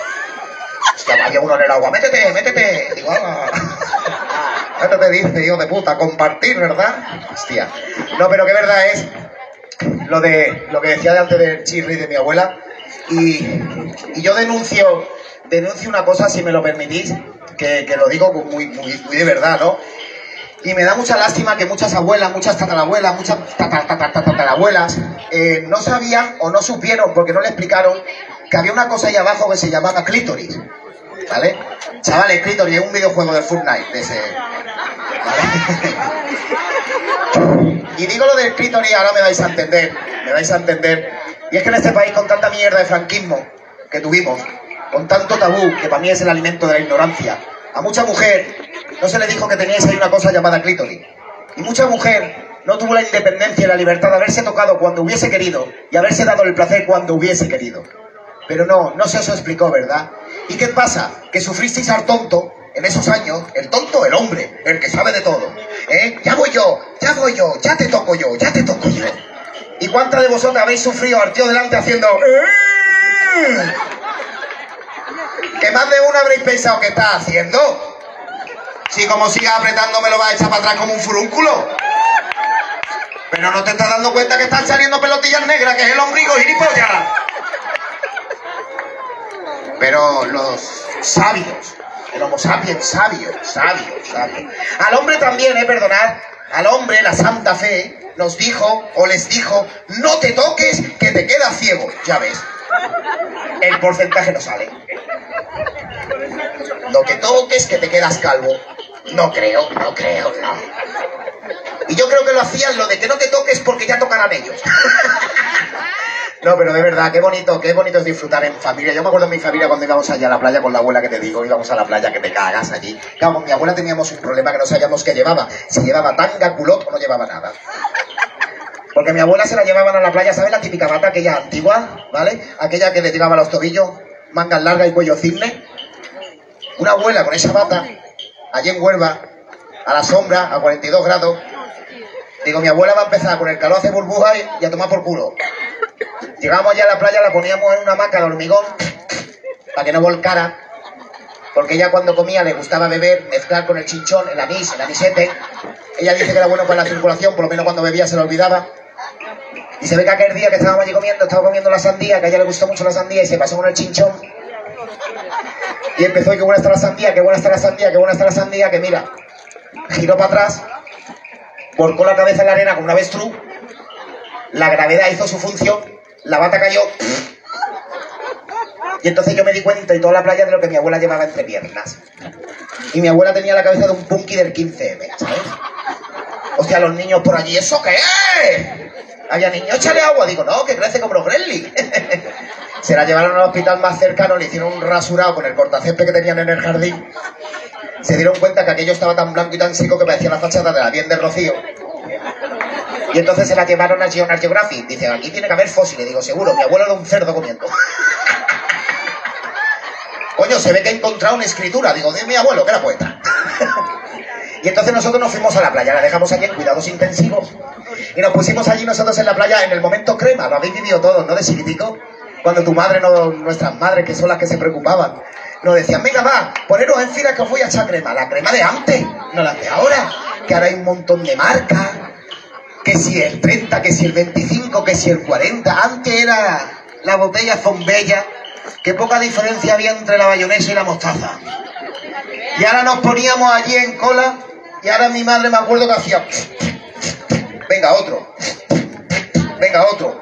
Hostia, vaya uno en el agua, métete, métete. Digo, "Ah". métete, dice, hijo de puta, compartir, ¿verdad? Hostia. No, pero que verdad es lo de lo que decía de antes del chirri de mi abuela. Y, yo denuncio, denuncio una cosa, si me lo permitís, que, que lo digo muy, muy de verdad, ¿no? Y me da mucha lástima que muchas abuelas, muchas tatarabuelas, muchas tata- tata- tata- tatarabuelas eh, no sabían o no supieron, porque no le explicaron, que había una cosa ahí abajo que se llamaba clítoris. ¿Vale? Chavales, clítoris es un videojuego del Fortnite, de ese... ¿vale? y digo lo del clítoris, ahora me vais a entender, me vais a entender. Y es que en este país, con tanta mierda de franquismo que tuvimos, con tanto tabú, que para mí es el alimento de la ignorancia, a mucha mujer no se le dijo que teníais ahí una cosa llamada clítoris. Y mucha mujer no tuvo la independencia y la libertad de haberse tocado cuando hubiese querido y haberse dado el placer cuando hubiese querido. Pero no, no se os explicó, ¿verdad? ¿Y qué pasa? Que sufristeis al tonto en esos años, el tonto, el hombre, el que sabe de todo. ¿Eh? Ya voy yo, ya voy yo, ya te toco yo, ya te toco yo. ¿Y cuántas de vosotras habéis sufrido al tío delante haciendo... "Eh"? Que más de una habréis pensado que está haciendo. Si como sigas apretando me lo vas a echar para atrás como un furúnculo. Pero no te estás dando cuenta que están saliendo pelotillas negras, que es el ombligo, gilipollas. Pero los sabios, el homo sapiens sabio, sabio, sabio. Al hombre también, eh, perdonad, al hombre la santa fe nos dijo o les dijo, no te toques que te quedas ciego. Ya ves, el porcentaje no sale. No te toques que te quedas calvo. No creo, no creo, no. Y yo creo que lo hacían lo de que no te toques porque ya tocarán ellos. No, pero de verdad, qué bonito, qué bonito es disfrutar en familia. Yo me acuerdo de mi familia cuando íbamos allá a la playa con la abuela que te digo, íbamos a la playa que te cagas allí. Claro, mi abuela teníamos un problema que no sabíamos qué llevaba. Si llevaba tanga, culot o no llevaba nada. Porque mi abuela se la llevaban a la playa, ¿sabes la típica bata aquella antigua? ¿Vale? Aquella que le tiraba a los tobillos, mangas largas y cuello cisne. Una abuela con esa bata, allí en Huelva, a la sombra, a 42 grados. Digo, mi abuela va a empezar con el calor a hacer burbujas y- y a tomar por culo. Llegamos allá a la playa, la poníamos en una hamaca de hormigón para que no volcara. porque ella cuando comía le gustaba beber, mezclar con el chinchón, el anís, el anisete. Ella dice que era bueno para la circulación, por lo menos cuando bebía se lo olvidaba. Y se ve que aquel día que estábamos allí comiendo, estaba comiendo la sandía, que a ella le gustó mucho la sandía, y se pasó con el chinchón. Y empezó, y qué buena está la sandía, qué buena está la sandía, qué buena está la sandía, que mira, giró para atrás, volcó la cabeza en la arena como una avestruz, la gravedad hizo su función, la bata cayó, y entonces yo me di cuenta y toda la playa de lo que mi abuela llevaba entre piernas. Y mi abuela tenía la cabeza de un punky del 15M, ¿sabes? Hostia, los niños por allí, ¿eso qué es? Había niños, échale agua. Digo, no, que crece como los Gremlins. Se la llevaron al hospital más cercano, le hicieron un rasurado con el cortacésped que tenían en el jardín. Se dieron cuenta que aquello estaba tan blanco y tan seco que parecía la fachada de la bien de Rocío. Y entonces se la llevaron a National Geographic. Dicen, aquí tiene que haber fósiles. Digo, seguro, mi abuelo era un cerdo comiendo. Coño, se ve que he encontrado una escritura. Digo, de mi abuelo, que era poeta. y entonces nosotros nos fuimos a la playa, la dejamos allí en cuidados intensivos. Y nos pusimos allí nosotros en la playa en el momento crema. Lo habéis vivido todos, ¿no? De chiquitico. Cuando tu madre, no, nuestras madres, que son las que se preocupaban, nos decían, venga, va, poneros en fila que os voy a echar crema. La crema de antes, no la de ahora. Que ahora hay un montón de marcas. Que si el 30, que si el 25, que si el 40. Antes era la botella Fombella Qué poca diferencia había entre la bayonesa y la mostaza. Y ahora nos poníamos allí en cola y ahora mi madre me acuerdo que hacía... Venga, otro. Venga, otro.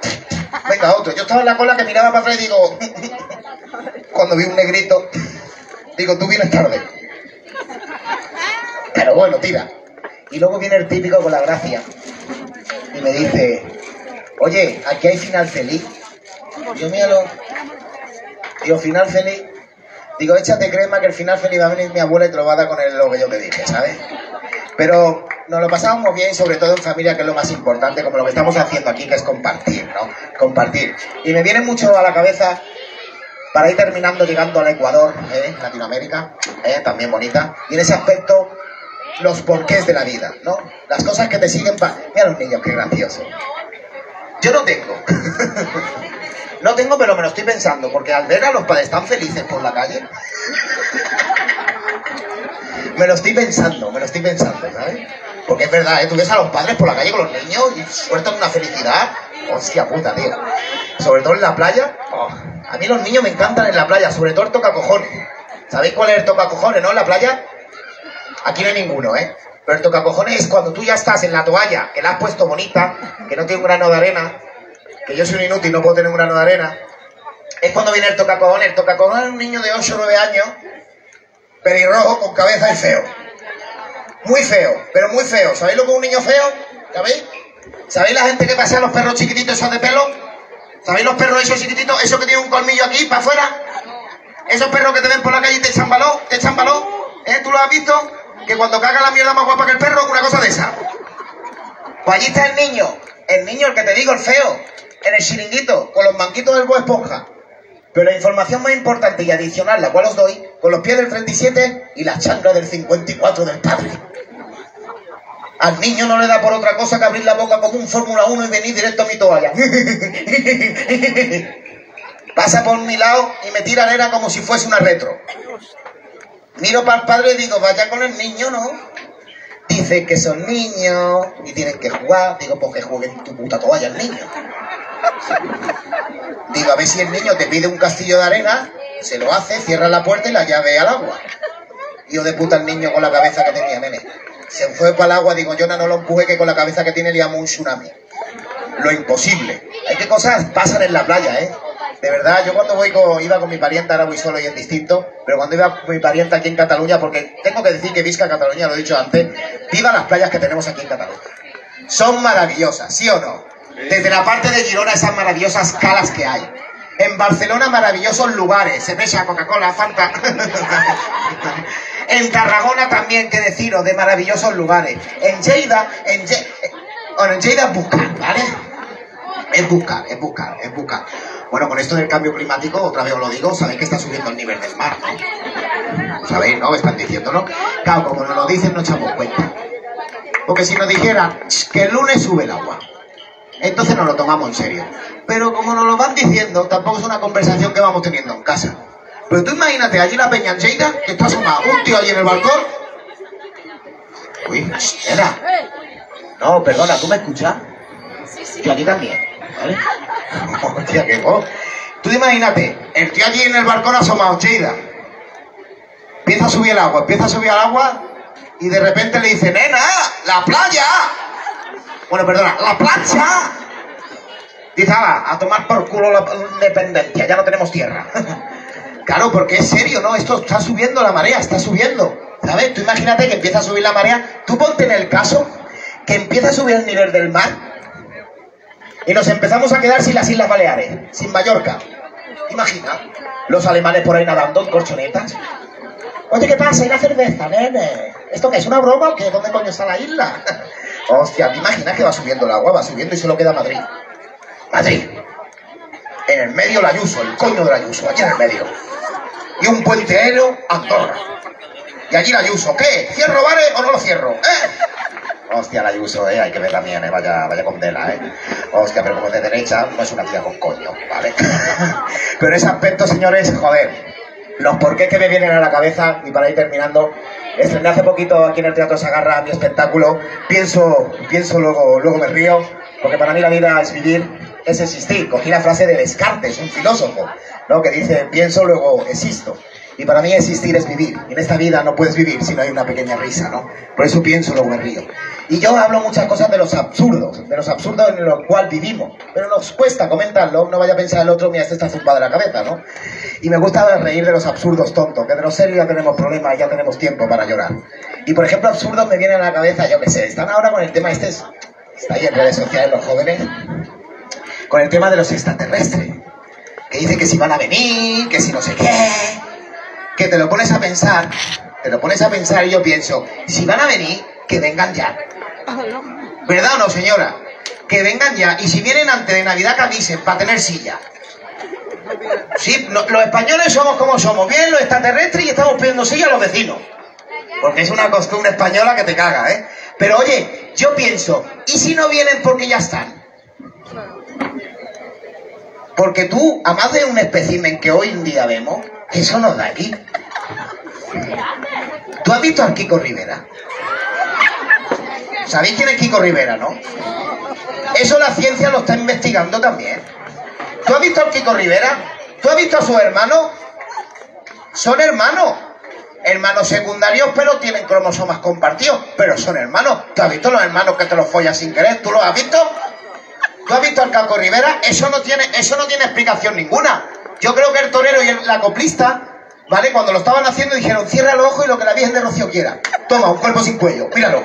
Venga, otro. Yo estaba en la cola que miraba para atrás y digo... Cuando vi un negrito, digo, tú vienes tarde. Pero bueno, tira. Y luego viene el típico con la gracia. Y me dice, oye, aquí hay final feliz. Yo míralo. Digo, final feliz. Digo, échate crema que el final feliz va a venir mi abuela y te lo va a dar con el, lo que yo te dije, ¿sabes? Pero nos lo pasamos bien, sobre todo en familia, que es lo más importante, como lo que estamos haciendo aquí, que es compartir, ¿no? Compartir. Y me viene mucho a la cabeza, para ir terminando, llegando al Ecuador, ¿eh? Latinoamérica, ¿eh? también bonita, y en ese aspecto, los porqués de la vida, ¿no? Las cosas que te siguen para... Mira los niños, qué gracioso. Yo no tengo. No tengo, pero me lo estoy pensando, porque al ver a los padres tan felices por la calle, me lo estoy pensando, me lo estoy pensando, ¿sabes? Porque es verdad, ¿eh? tú ves a los padres por la calle con los niños y sueltan una felicidad. Hostia puta, tío. Sobre todo en la playa. Oh, a mí los niños me encantan en la playa, sobre todo el tocacojones. ¿Sabéis cuál es el tocacojones, no? En la playa. Aquí no hay ninguno, ¿eh? Pero el tocacojones es cuando tú ya estás en la toalla, que la has puesto bonita, que no tiene un grano de arena, que yo soy un inútil, no puedo tener un grano de arena, es cuando viene el tocacojones. El tocacojones es un niño de 8 o 9 años, pelirrojo, con cabeza y feo. Muy feo, pero muy feo. ¿Sabéis lo que es un niño feo? ¿Sabéis? ¿Sabéis la gente que pasea los perros chiquititos esos de pelo? ¿Sabéis los perros esos chiquititos, esos que tienen un colmillo aquí, para afuera? Esos perros que te ven por la calle y te echan balón, te echan balón. ¿Eh? ¿Tú lo has visto? Que cuando caga la mierda más guapa que el perro, una cosa de esa. Pues allí está el niño. El niño, el que te digo, el feo en el chiringuito, con los manquitos del Bob Esponja. Pero la información más importante y adicional, la cual os doy, con los pies del 37 y la chancla del 54 del padre. Al niño no le da por otra cosa que abrir la boca como un Fórmula 1 y venir directo a mi toalla. Pasa por mi lado y me tira arena como si fuese una retro. Miro para el padre y digo, vaya con el niño, ¿no? Dice que son niños y tienen que jugar. Digo, pues que jueguen tu puta toalla el niño. Digo, a ver si el niño te pide un castillo de arena, se lo hace, cierra la puerta y la llave al agua. Yo de puta el niño con la cabeza que tenía, nene. Se fue para el agua, digo, yo no lo empuje que con la cabeza que tiene le llamo un tsunami. Lo imposible. Hay que cosas pasan en la playa, ¿eh? De verdad, yo cuando voy con, iba con mi pariente, ahora voy solo y es distinto, pero cuando iba con mi pariente aquí en Cataluña, porque tengo que decir que Visca Cataluña, lo he dicho antes, viva las playas que tenemos aquí en Cataluña. Son maravillosas, ¿sí o no? Desde la parte de Girona, esas maravillosas calas que hay. En Barcelona, maravillosos lugares. Se Cerveza, Coca-Cola, Fanta. en Tarragona también, qué deciros, de maravillosos lugares. En Lleida, en, Ye bueno, en Lleida es buscar, ¿vale? Es buscar, es buscar, es buscar. Bueno, con esto del cambio climático, otra vez os lo digo, sabéis que está subiendo el nivel del mar, ¿no? ¿Sabéis, no? Están diciéndolo. Claro, como nos lo dicen, no echamos cuenta. Porque si nos dijeran que el lunes sube el agua, entonces nos lo tomamos en serio. Pero como nos lo van diciendo, tampoco es una conversación que vamos teniendo en casa. Pero tú imagínate allí la Peña Lleida, que está asomado un tío allí en el balcón. Uy, nena. No, perdona, ¿tú me escuchas? Yo aquí también, ¿vale? Hostia, qué voz. Tú imagínate, el tío allí en el balcón asomado, Lleida. Empieza a subir el agua, empieza a subir el agua y de repente le dice, nena, la playa. Bueno, perdona, la plancha. Dice, "Hala, a tomar por culo la independencia, ya no tenemos tierra. claro, porque es serio, ¿no? Esto está subiendo la marea, está subiendo. ¿Sabes? Tú imagínate que empieza a subir la marea. Tú ponte en el caso que empieza a subir el nivel del mar y nos empezamos a quedar sin las Islas Baleares, sin Mallorca. Imagina, los alemanes por ahí nadando en corchonetas. Oye, ¿qué pasa? ¿Y la cerveza, nene? ¿Esto qué es una broma o qué? ¿Dónde coño está la isla? Hostia, ¿te imaginas que va subiendo el agua? Va subiendo y solo queda Madrid. Madrid. En el medio la Ayuso, el coño de la Ayuso, aquí en el medio. Y un puente aéreo, Andorra. Y allí la Ayuso, ¿qué? ¿Cierro bares o no lo cierro? ¿Eh? Hostia, la Ayuso, eh, hay que ver también, eh, vaya, vaya condena, eh. Hostia, pero como es de derecha, no es una tía con coño, ¿vale? pero ese aspecto, señores, joder, los porqués que me vienen a la cabeza, y para ir terminando, estrené hace poquito aquí en el Teatro Sagarra mi espectáculo, pienso, pienso luego, luego me río, porque para mí la vida es vivir, es existir. Cogí la frase de Descartes, un filósofo, ¿no? que dice, pienso, luego existo. Y para mí existir es vivir. Y en esta vida no puedes vivir si no hay una pequeña risa, ¿no? Por eso pienso, luego me río. Y yo hablo muchas cosas de los absurdos, de los absurdos en los cuales vivimos. Pero nos cuesta comentarlo, no vaya a pensar el otro, mira, este está zumbado de la cabeza, ¿no? Y me gusta reír de los absurdos tontos, que de los serios ya tenemos problemas, ya tenemos tiempo para llorar. Y por ejemplo, absurdos me vienen a la cabeza, yo qué sé, están ahora con el tema este, está ahí en redes sociales los jóvenes, con el tema de los extraterrestres. Que dicen que si van a venir, que si no sé qué, que te lo pones a pensar, te lo pones a pensar y yo pienso, si van a venir, que vengan ya. ¿Verdad o no, señora? Que vengan ya. Y si vienen antes de Navidad, que avisen para tener silla. Sí, no- los españoles somos como somos, bien los extraterrestres y estamos pidiendo silla a los vecinos. Porque es una costumbre española que te caga, ¿eh? Pero oye, yo pienso, ¿y si no vienen porque ya están? Porque tú, a más de un espécimen que hoy en día vemos, eso no de aquí. ¿Tú has visto al Kiko Rivera? ¿Sabéis quién es Kiko Rivera, no? Eso la ciencia lo está investigando también. ¿Tú has visto al Kiko Rivera? ¿Tú has visto a sus hermanos? Son hermanos. Hermanos secundarios, pero tienen cromosomas compartidos. Pero son hermanos. ¿Tú has visto los hermanos que te los follas sin querer? ¿Tú los has visto? ¿Tú has visto al Caco Rivera? Eso no tiene, eso no tiene explicación ninguna. Yo creo que el torero y el- la coplista, ¿vale? Cuando lo estaban haciendo dijeron, cierra los ojos y lo que la Virgen de Rocío quiera. Toma, un cuerpo sin cuello, míralo.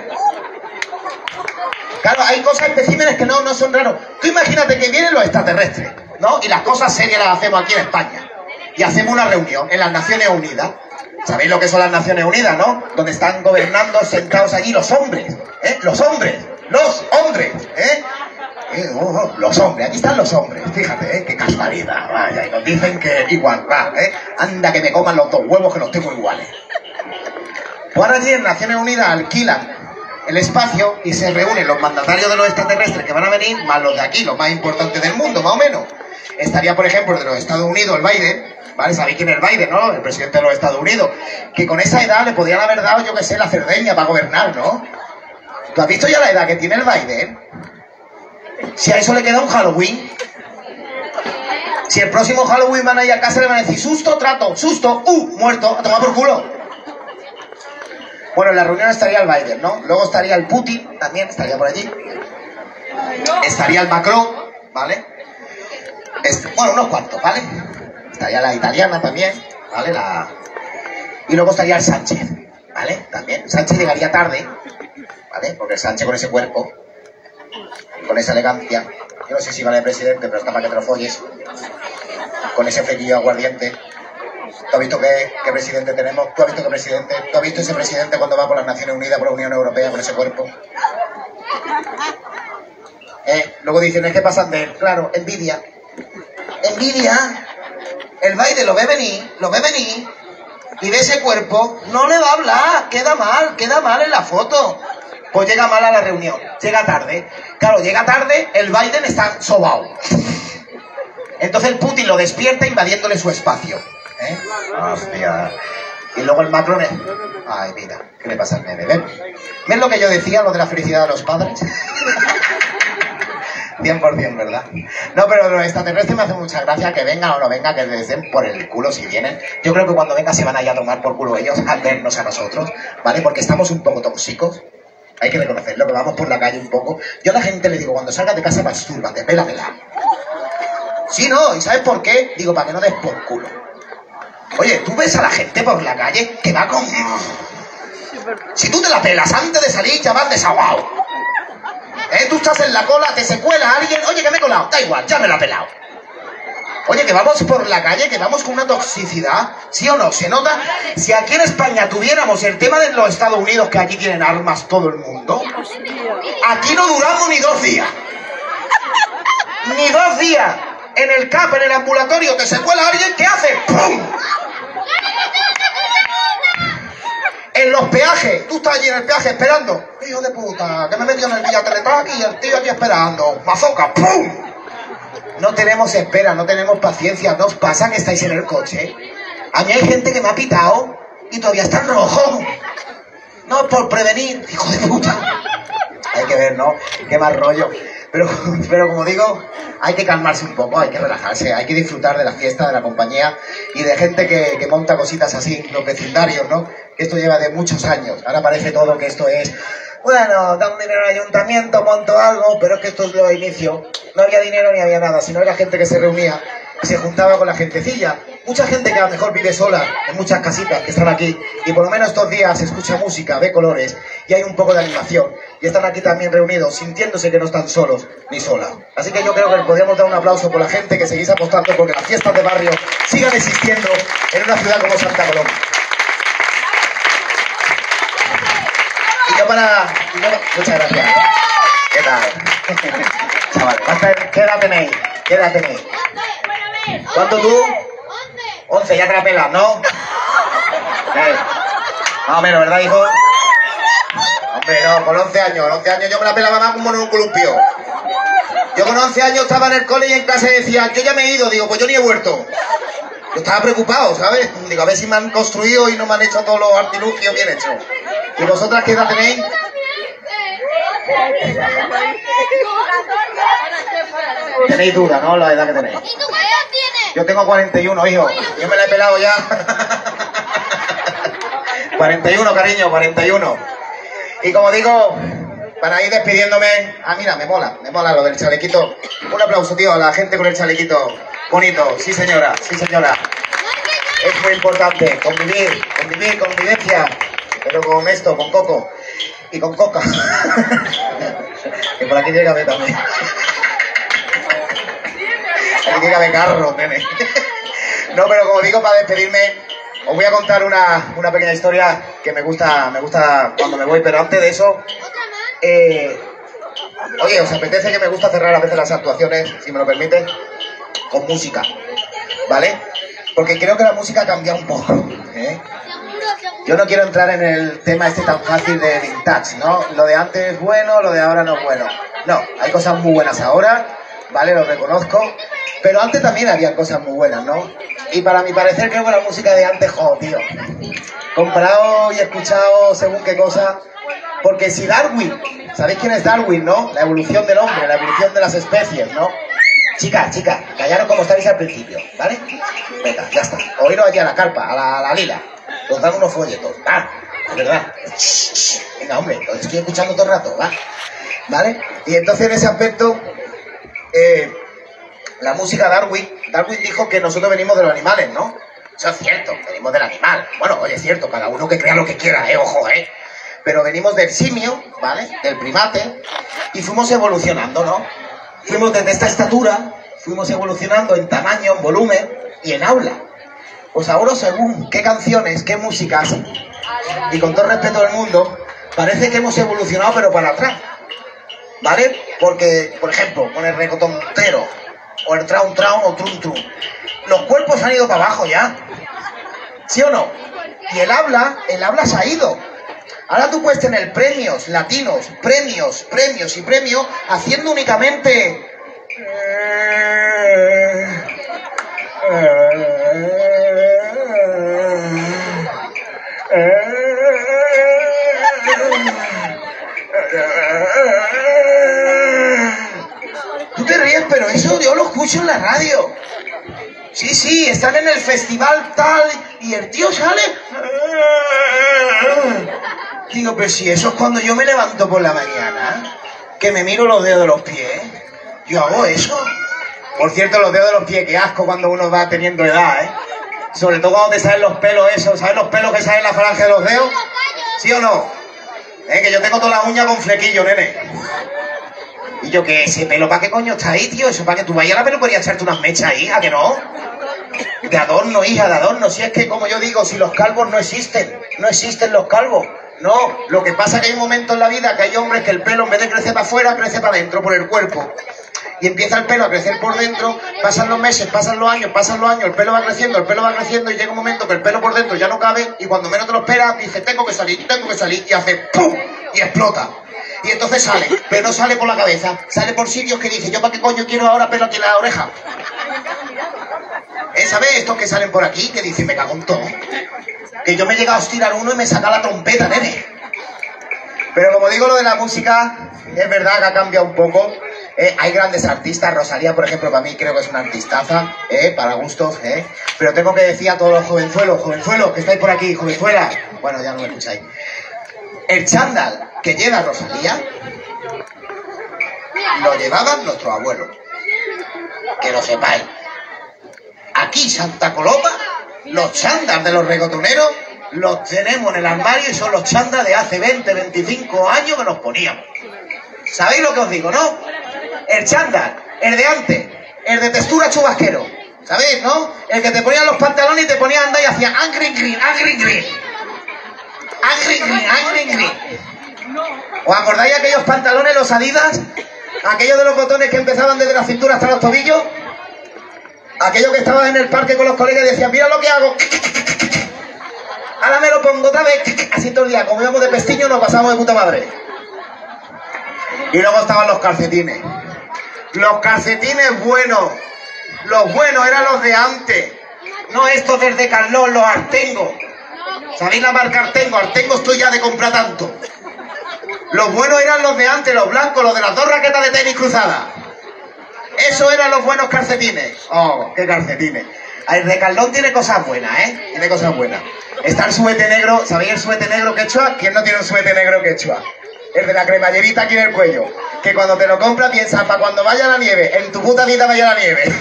Claro, hay cosas especímenes que no, no son raros. Tú imagínate que vienen los extraterrestres, ¿no? Y las cosas serias las hacemos aquí en España. Y hacemos una reunión en las Naciones Unidas. ¿Sabéis lo que son las Naciones Unidas, no? Donde están gobernando sentados allí los hombres, ¿eh? Los hombres, los hombres, ¿eh? Eh, oh, oh, los hombres, aquí están los hombres, fíjate, ¿eh? qué casualidad, vaya, y nos dicen que igual, va, ¿eh? anda que me coman los dos huevos que los tengo iguales. Pues allí en Naciones Unidas alquilan el espacio y se reúnen los mandatarios de los extraterrestres que van a venir, más los de aquí, los más importantes del mundo, más o menos. Estaría, por ejemplo, de los Estados Unidos, el Biden, ¿vale? ¿Sabéis quién es el Biden, no? El presidente de los Estados Unidos. Que con esa edad le podrían haber dado, yo que sé, la cerdeña para gobernar, ¿no? ¿Tú has visto ya la edad que tiene el Biden? Si a eso le queda un Halloween. Si el próximo Halloween van a ir a casa le van a decir susto, trato, susto, uh, muerto, a tomar por culo. Bueno, en la reunión estaría el Biden, ¿no? Luego estaría el Putin, también estaría por allí. Estaría el Macron, ¿vale? Bueno, unos cuantos, ¿vale? Estaría la italiana también, ¿vale? La... Y luego estaría el Sánchez, ¿vale? También. Sánchez llegaría tarde, ¿vale? Porque el Sánchez con ese cuerpo, con esa elegancia, yo no sé si vale de presidente, pero está para que te lo folles, con ese flequillo aguardiente. ¿Tú has visto qué, presidente tenemos? ¿Tú has visto qué presidente? ¿Tú has visto ese presidente cuando va por las Naciones Unidas, por la Unión Europea, con ese cuerpo? Eh, luego dicen, es que pasan de. Claro, envidia. Envidia. El baile lo ve venir, lo ve venir, y de ese cuerpo no le va a hablar, queda mal, queda mal en la foto. Pues llega mal a la reunión, llega tarde. Claro, llega tarde, el Biden está sobao. Entonces el Putin lo despierta invadiéndole su espacio. ¿Eh? Hostia. Y luego el Macron es... Ay, mira, ¿qué le pasa al nene? ¿Ven? ¿Ven lo que yo decía, lo de la felicidad de los padres? 100%, ¿verdad? No, pero lo extraterrestre me hace mucha gracia que venga o no venga, que les den por el culo si vienen. Yo creo que cuando venga se van a ir a tomar por culo ellos al vernos a nosotros, ¿vale? Porque estamos un poco tóxicos. Hay que reconocerlo, que vamos por la calle un poco. Yo a la gente le digo, cuando salgas de casa, mastúrbate, pélatela. Sí, no, ¿y sabes por qué? Digo, para que no des por culo. Oye, ¿tú ves a la gente por la calle que va con... Si tú te la pelas antes de salir, ya vas desahogado. ¿Eh? Tú estás en la cola, te secuela alguien, oye, que me he colado, da igual, ya me la he pelado. Oye, que vamos por la calle, que vamos con una toxicidad, ¿sí o no? ¿Se nota? Si aquí en España tuviéramos el tema de los Estados Unidos, que aquí tienen armas todo el mundo, aquí no duramos ni dos días. Ni dos días. En el CAP, en el ambulatorio, te secuela alguien, ¿qué hace? ¡Pum! En los peajes, tú estás allí en el peaje esperando. Hijo de puta, que me metió en el Villa Teletrack y el tío aquí esperando. Mazoca, ¡pum! No tenemos espera, no tenemos paciencia. ¿No os pasa que estáis en el coche? A mí hay gente que me ha pitado y todavía está en rojo. No, por prevenir, hijo de puta. Hay que ver, ¿no? Qué mal rollo. Pero, pero como digo, hay que calmarse un poco, hay que relajarse, hay que disfrutar de la fiesta, de la compañía y de gente que, que monta cositas así, los vecindarios, ¿no? Esto lleva de muchos años. Ahora parece todo que esto es, bueno, da un dinero al ayuntamiento, monto algo, pero es que esto es lo de inicio. No había dinero ni había nada, sino era gente que se reunía y se juntaba con la gentecilla. Mucha gente que a lo mejor vive sola en muchas casitas que están aquí y por lo menos estos días escucha música, ve colores y hay un poco de animación. Y están aquí también reunidos, sintiéndose que no están solos ni solas. Así que yo creo que podríamos dar un aplauso por la gente que seguís apostando porque las fiestas de barrio sigan existiendo en una ciudad como Santa Coloma. Para... Muchas gracias. ¿Qué tal? Chaval, ¿cuánta- ¿qué edad tenéis? ¿Qué edad tenéis? ¿Cuánto tú? 11, ya te la pelas, ¿no? Eh, Más o menos, ¿verdad, hijo? Hombre, no, con 11 años. Con 11 años yo me la pelaba más como en un columpio. Yo con 11 años estaba en el cole y en clase decía, yo ya me he ido. Digo, pues yo ni he vuelto. Yo estaba preocupado, ¿sabes? Digo, a ver si me han construido y no me han hecho todos los artilugios bien hechos. ¿Y vosotras qué edad tenéis? Tenéis duda, ¿no? La edad que tenéis. ¿Y tú qué edad tienes? Yo tengo 41, hijo. Yo me la he pelado ya. 41, cariño, 41. Y como digo, para ir despidiéndome... Ah, mira, me mola, me mola lo del chalequito. Un aplauso, tío, a la gente con el chalequito. Bonito, sí señora, sí señora. Es muy importante, convivir, convivir, convivencia. Pero con esto, con coco. Y con coca. que por aquí llega también. Aquí llega de carro, nene. No, pero como digo, para despedirme, os voy a contar una, una pequeña historia que me gusta, me gusta cuando me voy, pero antes de eso. Eh, oye, ¿os apetece que me gusta cerrar a veces las actuaciones, si me lo permiten, con música? ¿Vale? Porque creo que la música ha un poco. ¿eh? Yo no quiero entrar en el tema este tan fácil de vintage, ¿no? Lo de antes es bueno, lo de ahora no es bueno. No, hay cosas muy buenas ahora, ¿vale? Lo reconozco. Pero antes también había cosas muy buenas, ¿no? Y para mi parecer creo que la música de antes, jo, tío. Comprado y escuchado según qué cosa. Porque si Darwin, ¿sabéis quién es Darwin, no? La evolución del hombre, la evolución de las especies, ¿no? Chicas, chicas, callaros como estáis al principio, ¿vale? Venga, ya está. Oíros aquí a la carpa, a la, lila. Os dan unos folletos, ¿va? De verdad. Shh. Venga, hombre, os estoy escuchando todo el rato, ¿va? ¿Vale? Y entonces en ese aspecto, eh, la música Darwin, Darwin dijo que nosotros venimos de los animales, ¿no? Eso es cierto, venimos del animal. Bueno, oye, es cierto, cada uno que crea lo que quiera, ¿eh? Ojo, ¿eh? Pero venimos del simio, ¿vale? Del primate, y fuimos evolucionando, ¿no? Fuimos desde esta estatura, fuimos evolucionando en tamaño, en volumen y en aula. Pues ahora según qué canciones, qué músicas, y con todo respeto del mundo, parece que hemos evolucionado pero para atrás. ¿Vale? Porque, por ejemplo, con el recotontero, o el traun traun o trum trum, los cuerpos han ido para abajo ya. ¿Sí o no? Y el habla, el habla se ha ido. Ahora tú puedes tener premios latinos, premios, premios y premios, haciendo únicamente... Tú te ríes, pero eso yo lo escucho en la radio. Sí, sí, están en el festival tal y el tío sale... Digo, pero si eso es cuando yo me levanto por la mañana, que me miro los dedos de los pies, yo hago eso. Por cierto, los dedos de los pies, qué asco cuando uno va teniendo edad, ¿eh? Sobre todo cuando te salen los pelos esos, ¿sabes los pelos que salen en la falange de los dedos? ¿Sí o no? ¿Eh? Que yo tengo todas las uñas con flequillo, nene. Y yo, que ese pelo, ¿para qué coño está ahí, tío? Eso para que tú vayas a la peluquería a echarte unas mechas ahí, ¿a que no? De adorno, hija, de adorno. Si es que, como yo digo, si los calvos no existen, no existen los calvos. No, lo que pasa es que hay un momento en la vida que hay hombres que el pelo en vez de crecer para afuera, crece para adentro, por el cuerpo. Y empieza el pelo a crecer por dentro, pasan los meses, pasan los años, pasan los años, el pelo va creciendo, el pelo va creciendo y llega un momento que el pelo por dentro ya no cabe y cuando menos te lo esperas dice, tengo que salir, tengo que salir y hace ¡pum! y explota. Y entonces sale, pero no sale por la cabeza, sale por sitios que dice, yo para qué coño quiero ahora pelo aquí en la oreja. ¿Eh, ¿Sabes estos que salen por aquí? Que dicen, me cago en todo. Que yo me he llegado a estirar uno y me saca la trompeta, nene. Pero como digo lo de la música, es verdad que ha cambiado un poco. Eh, hay grandes artistas, Rosalía, por ejemplo, para mí creo que es una artistaza, eh, para gustos, eh. Pero tengo que decir a todos los jovenzuelos, jovenzuelos que estáis por aquí, jovenzuelas, bueno, ya no me escucháis. El chándal que lleva Rosalía lo llevaban nuestros abuelos. Que lo sepáis. Aquí, Santa Coloma, los chándal de los regotoneros los tenemos en el armario y son los chándal de hace 20, 25 años que nos poníamos. ¿Sabéis lo que os digo, no? El chándal, el de antes, el de textura chubasquero. ¿Sabéis, no? El que te ponían los pantalones y te ponía a andar y hacía angry green, angry green. Angry green, angry green. ¿Os acordáis aquellos pantalones, los Adidas? Aquellos de los botones que empezaban desde la cintura hasta los tobillos. Aquellos que estaban en el parque con los colegas decían, mira lo que hago. Ahora me lo pongo otra vez. Así todo el día, como íbamos de pestiño, nos pasamos de puta madre. Y luego estaban los calcetines. Los calcetines buenos. Los buenos eran los de antes. No estos desde Carlón, los Artengo. ¿Sabéis la marca Artengo? Artengo estoy ya de comprar tanto. Los buenos eran los de antes, los blancos, los de las dos raquetas de tenis cruzadas. Esos eran los buenos calcetines. Oh, qué calcetines. El de Carlón tiene cosas buenas, ¿eh? Tiene cosas buenas. Está el suete negro. ¿Sabéis el suete negro quechua? ¿Quién no tiene un suete negro quechua? El de la cremallerita aquí en el cuello. Que cuando te lo compras piensas, para cuando vaya la nieve, en tu puta vida vaya la nieve.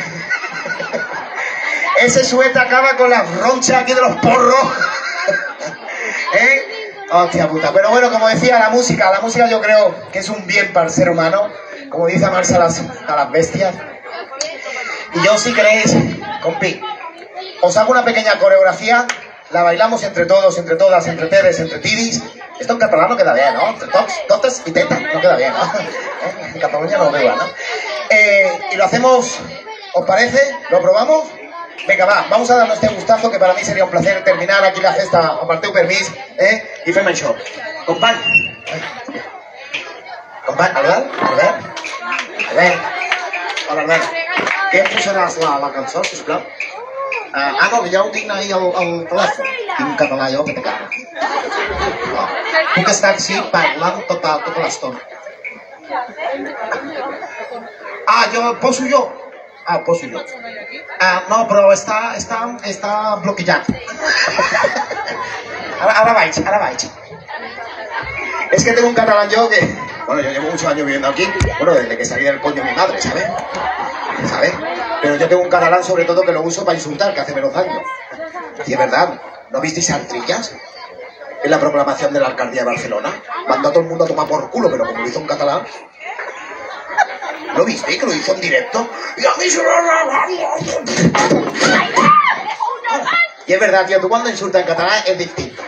Ese suete acaba con las ronchas aquí de los porros. ¿Eh? Hostia puta. Pero bueno, como decía, la música, la música yo creo que es un bien para el ser humano. Como dice amarse a las, a las bestias. Y yo si queréis, compi, os hago una pequeña coreografía, la bailamos entre todos, entre todas, entre tedes, entre tidis. Esto en catalán no queda bien, ¿no? Entre tots, totes y tetas, no queda bien, ¿no? ¿Eh? En Cataluña no lo veo, ¿no? Eh, y lo hacemos, ¿os parece? ¿Lo probamos? Venga, va, vamos a darnos este gustazo que para mí sería un placer terminar aquí la festa, aparteu permís, eh? I fem això. Company. Company, Albert? Albert? Albert? Hola, Albert. Què em posaràs la, la cançó, sisplau? Uh, ah, no, que ja ho tinc ahir al, al telèfon. Tinc català jo que te cago. No. Puc estar així parlant tota, tota l'estona. Ah, jo poso jo. Ah, poso jo. Ah, no, però està, està, està bloquejat. Ara, ara vaig, ara vaig. Es que tengo un catalán yo que... Bueno, yo llevo muchos años viviendo aquí. Bueno, desde que salí del coño mi madre, ¿sabes? ¿Sabes? Pero yo tengo un catalán sobre todo que lo uso para insultar, que hace menos daño. Y es verdad, ¿no visteis a Trillas? En la proclamación de la alcaldía de Barcelona. Mandó a todo el mundo a tomar por culo, pero como lo hizo un catalán... ¿Lo visteis? Que lo hizo en directo. Y a mí se. Y es verdad, tío, tú cuando insultas en catalán es distinto.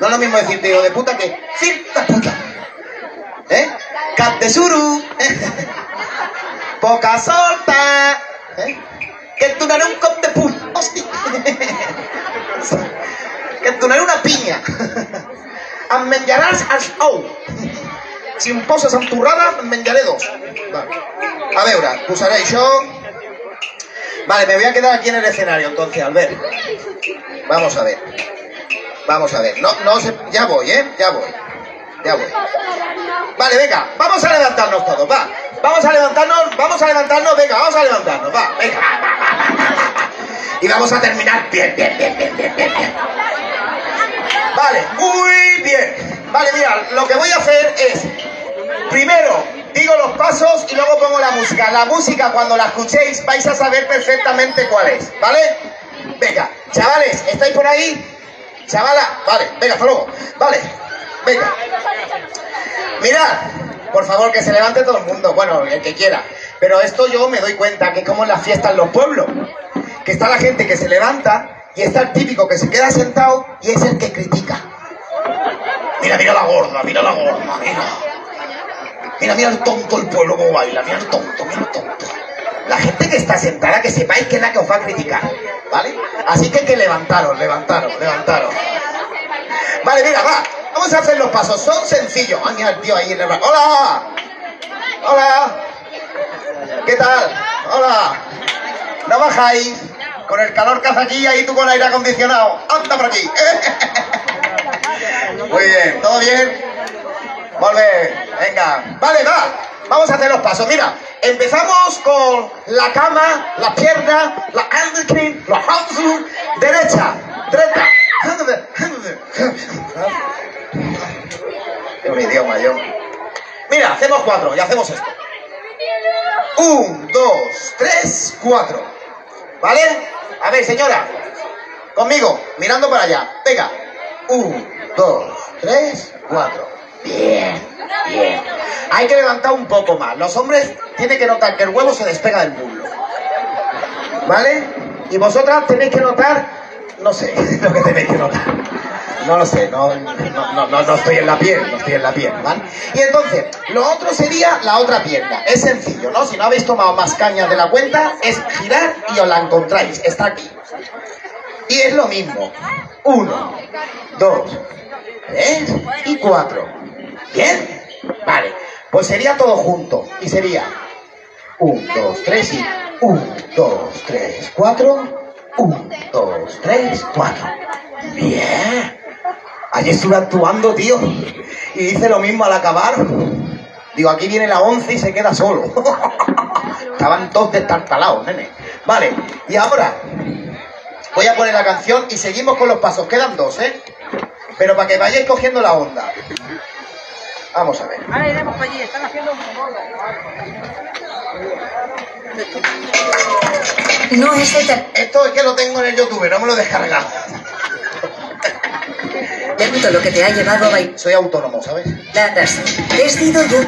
No es lo mismo decirte hijo de puta que de puta. ¿Eh? Cap de suru. Poca solta. ¿Eh? Que et donaré un cop de. Hòstia. Que et donaré una pinya. Em menjaràs els ous. Si em poses amb torrada, em menjaré dos. Vale. A veure, posaré això. Vale, me voy a quedar aquí en el escenario entonces, Albert. Vamos a ver. Vamos a ver. No, no. Ya voy, ¿eh? Ya voy. Vale, venga. Vamos a levantarnos todos, va. Vamos a levantarnos, vamos a levantarnos. venga, vamos a levantarnos, va, venga. Y vamos a terminar bien, bien, bien, bien, bien, bien. Vale, muy bien. Vale, mira, lo que voy a hacer es, primero, digo los pasos y luego pongo la música. La música, cuando la escuchéis, vais a saber perfectamente cuál es, ¿vale? Venga, chavales, ¿estáis por ahí? Chavala, vale, venga, hasta luego. Vale, venga. Mirad, por favor, que se levante todo el mundo, bueno, el que quiera. Pero esto yo me doy cuenta que es como en las fiestas en los pueblos, que está la gente que se levanta y está el típico que se queda sentado y es el que critica. Mira, mira la gorda, mira la gorda, mira. Mira, mira el tonto el pueblo como baila, mira el tonto, mira el tonto. La gente que está sentada, que sepáis que es la que os va a criticar, ¿vale? Así que que levantaros, levantaros, levantaros. Vale, mira, va. Vamos a hacer los pasos. Son sencillos. Ah, ¡Hola! ¡Hola! ¿Qué tal? ¡Hola! ¿No bajáis? Con el calor que hace aquí, ahí tú con aire acondicionado. ¡Anda por aquí! Muy bien. ¿Todo bien? Volve. Venga. Vale, va. Vamos a hacer los pasos. Mira, empezamos con la cama, la pierna, la handcreen, la handcreen, derecha, derecha. Es un idioma yo. Mira, hacemos cuatro y hacemos esto. Un, dos, tres, cuatro. ¿Vale? A ver, señora. Conmigo, mirando para allá. Venga. Un, dos, tres, cuatro. Bien, bien. Hay que levantar un poco más. Los hombres tienen que notar que el huevo se despega del muslo. ¿Vale? Y vosotras tenéis que notar, no sé lo que tenéis que notar. No lo sé, no, no, no, no, estoy en la piel, no estoy en la piel, ¿vale? Y entonces, lo otro sería la otra pierna. Es sencillo, ¿no? Si no habéis tomado más cañas de la cuenta, es girar y os la encontráis. Está aquí. Y es lo mismo. Uno, dos, tres y cuatro. ¿Bien? Vale. Pues sería todo junto. Y sería un, dos, tres y un, dos, tres, cuatro. Un, dos, tres, cuatro. Bien. Ayer estuve actuando, tío. Y hice lo mismo al acabar. Digo, aquí viene la once y se queda solo. Estaban todos destartalados, nene. Vale, y ahora voy a poner la canción y seguimos con los pasos. Quedan dos, ¿eh? Pero para que vayáis cogiendo la onda. Vamos a ver. Ahora iremos para allí, están haciendo un No es de ter- Esto es que lo tengo en el YouTube, no me lo he descargado. Pregunto lo que te ha llevado a bailar. Soy autónomo, ¿sabes? He sido yo.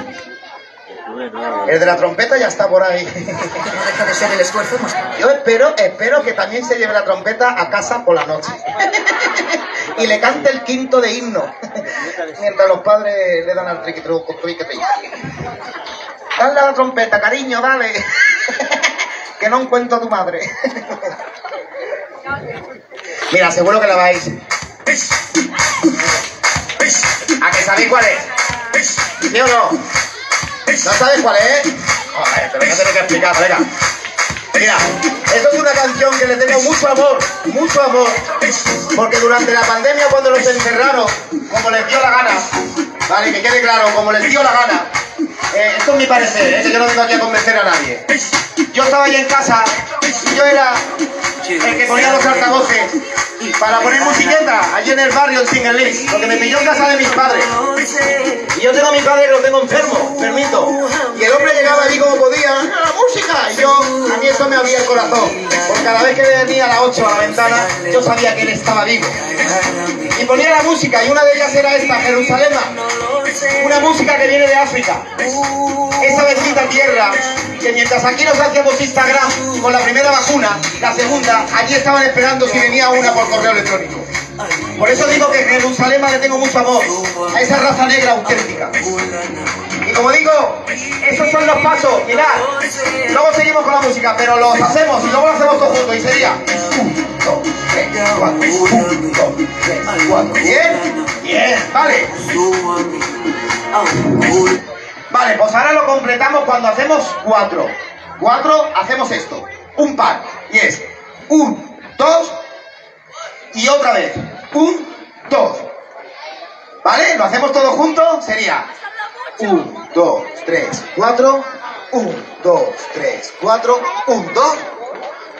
El de la trompeta ya está por ahí. No deja de ser el esfuerzo mostrado. Yo espero, espero que también se lleve la trompeta a casa por la noche. y le cante el quinto de himno. Mientras los padres le dan al triqui truco, triqui triqui. Dale a la trompeta, cariño, dale. que no encuentro a tu madre. Mira, seguro que la vais. ¿A que sabéis cuál es? ¿Sí o no? ¿No sabes cuál es? Joder, te voy a que explicar. Mira, esto es una canción que le tengo mucho amor, mucho amor, porque durante la pandemia cuando los encerraron, como les dio la gana, vale, que quede claro, como les dio la gana, eh, esto es mi parecer, eh, yo no vengo aquí a convencer a nadie. Yo estaba ahí en casa yo era el que ponía los altavoces para poner musiqueta allí en el barrio en Singalí, porque me pilló en casa de mis padres. Y yo tengo a mi padre que lo tengo enfermo, enfermito. Y el hombre llegaba allí como podía, "Ah, la música. Y yo, a mí eso me abría el corazón. Porque cada vez que venía a las 8 a la ventana, yo sabía que él estaba vivo. Y ponía la música, y una de ellas era esta, Jerusalema. Una música que viene de África. Esa bendita tierra que mientras aquí nos hacíamos Instagram con la primera vacuna, la segunda, allí estaban esperando si venía una por correo electrónico. Por eso digo que en Jerusalén le tengo mucho amor a esa raza negra auténtica. Y como digo, esos son los pasos, mirad. Luego seguimos con la música, pero los hacemos y luego lo hacemos todos juntos y sería cuatro, un, dos, tres, cuatro. ¿Bien? Bien, vale. Vale, pues ahora lo completamos cuando hacemos cuatro. Cuatro, hacemos esto. Un par. Y es un, dos y otra vez. Un, dos. ¿Vale? Lo hacemos todo junto. Sería un, dos, tres, cuatro. Un, dos, tres, cuatro. Un, dos.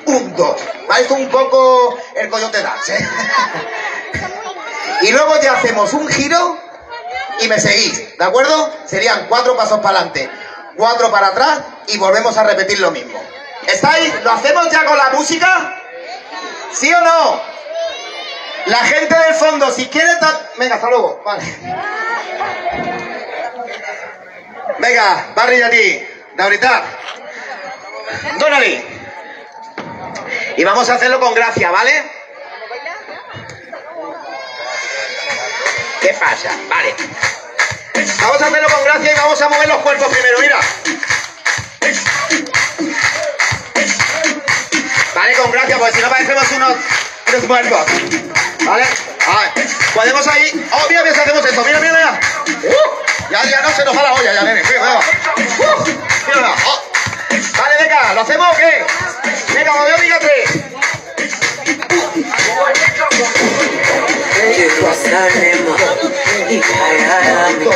Un, dos. ¿Vale? Esto es un poco el coyote dance, ¿eh? Y luego ya hacemos un giro y me seguís, ¿de acuerdo? Serían cuatro pasos para adelante, cuatro para atrás y volvemos a repetir lo mismo. ¿Estáis? ¿Lo hacemos ya con la música? ¿Sí o no? La gente del fondo, si quiere... Venga, hasta luego. Vale. Venga, Barry a ti. De ahorita. Donnelly. Y vamos a hacerlo con gracia, ¿vale? ¿Qué pasa? Vale. Vamos a hacerlo con gracia y vamos a mover los cuerpos primero, mira. Vale, con gracia, porque si no parecemos unos, unos muertos. ¿Vale? Podemos ahí. Oh, mira, mira, hacemos esto. Mira, mira, mira. Uh, ya, ya no se nos va la olla, ya, nene. Uh, mira, mira. Uh, mira. Vale, venga, ¿lo hacemos o qué? Venga, me veo, Ndio kwa salema ikayalami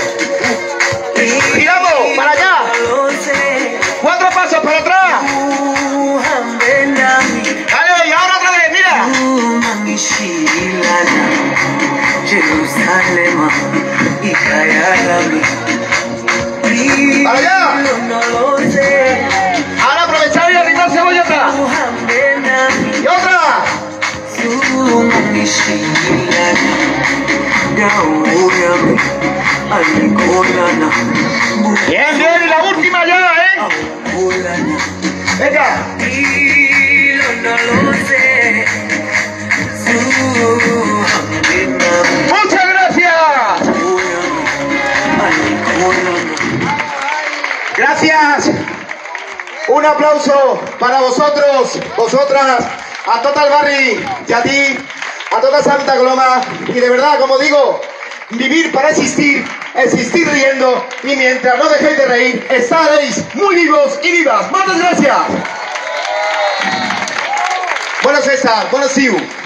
Bien, bien, y la última ya, ¿eh? Venga. Muchas gracias. Gracias. Un aplauso para vosotros, vosotras, a Total Barry y a ti, a toda Santa Coloma. Y de verdad, como digo, vivir para existir, existir riendo. Y mientras no dejéis de reír, estaréis muy vivos y vivas. Muchas gracias. Buenas festas, buenos see